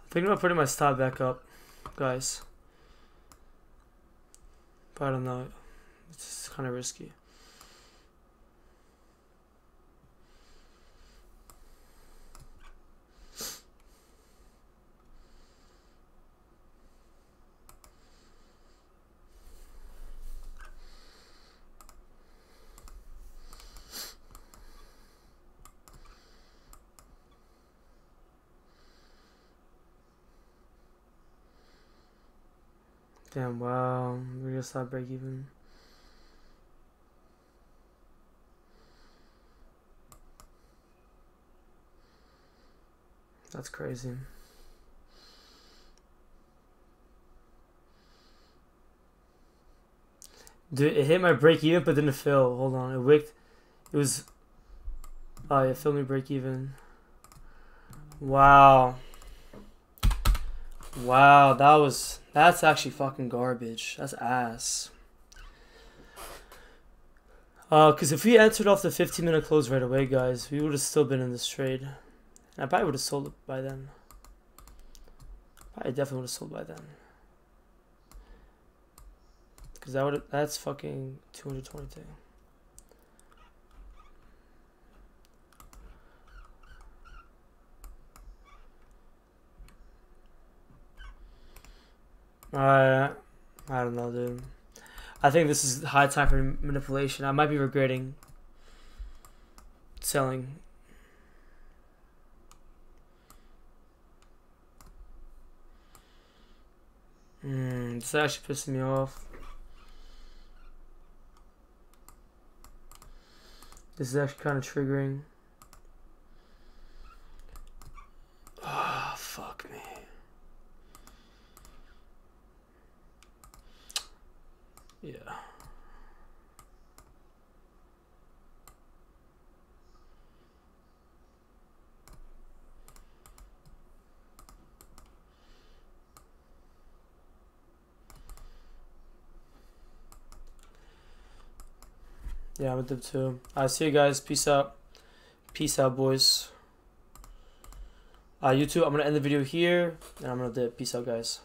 Thinking about putting my stop back up, guys. But I don't know. It's kind of risky. Damn, wow. We're gonna break even. That's crazy. Dude, it hit my break even, but didn't fill. Hold on, it wicked. It was. Oh, yeah, fill me break even. Wow. Wow, that was that's actually fucking garbage. That's ass. Uh, cause if we entered off the 15 minute close right away, guys, we would have still been in this trade. And I probably would have sold it by then. I definitely would have sold by then. Cause that would that's fucking 222. I, I don't know, dude. I think this is high time for manipulation. I might be regretting selling. Hmm, this actually pissing me off. This is actually kind of triggering. Yeah. Yeah, I'm a too. I right, see you guys. Peace out. Peace out, boys. Uh, YouTube, I'm going to end the video here, and I'm going to dip. Peace out, guys.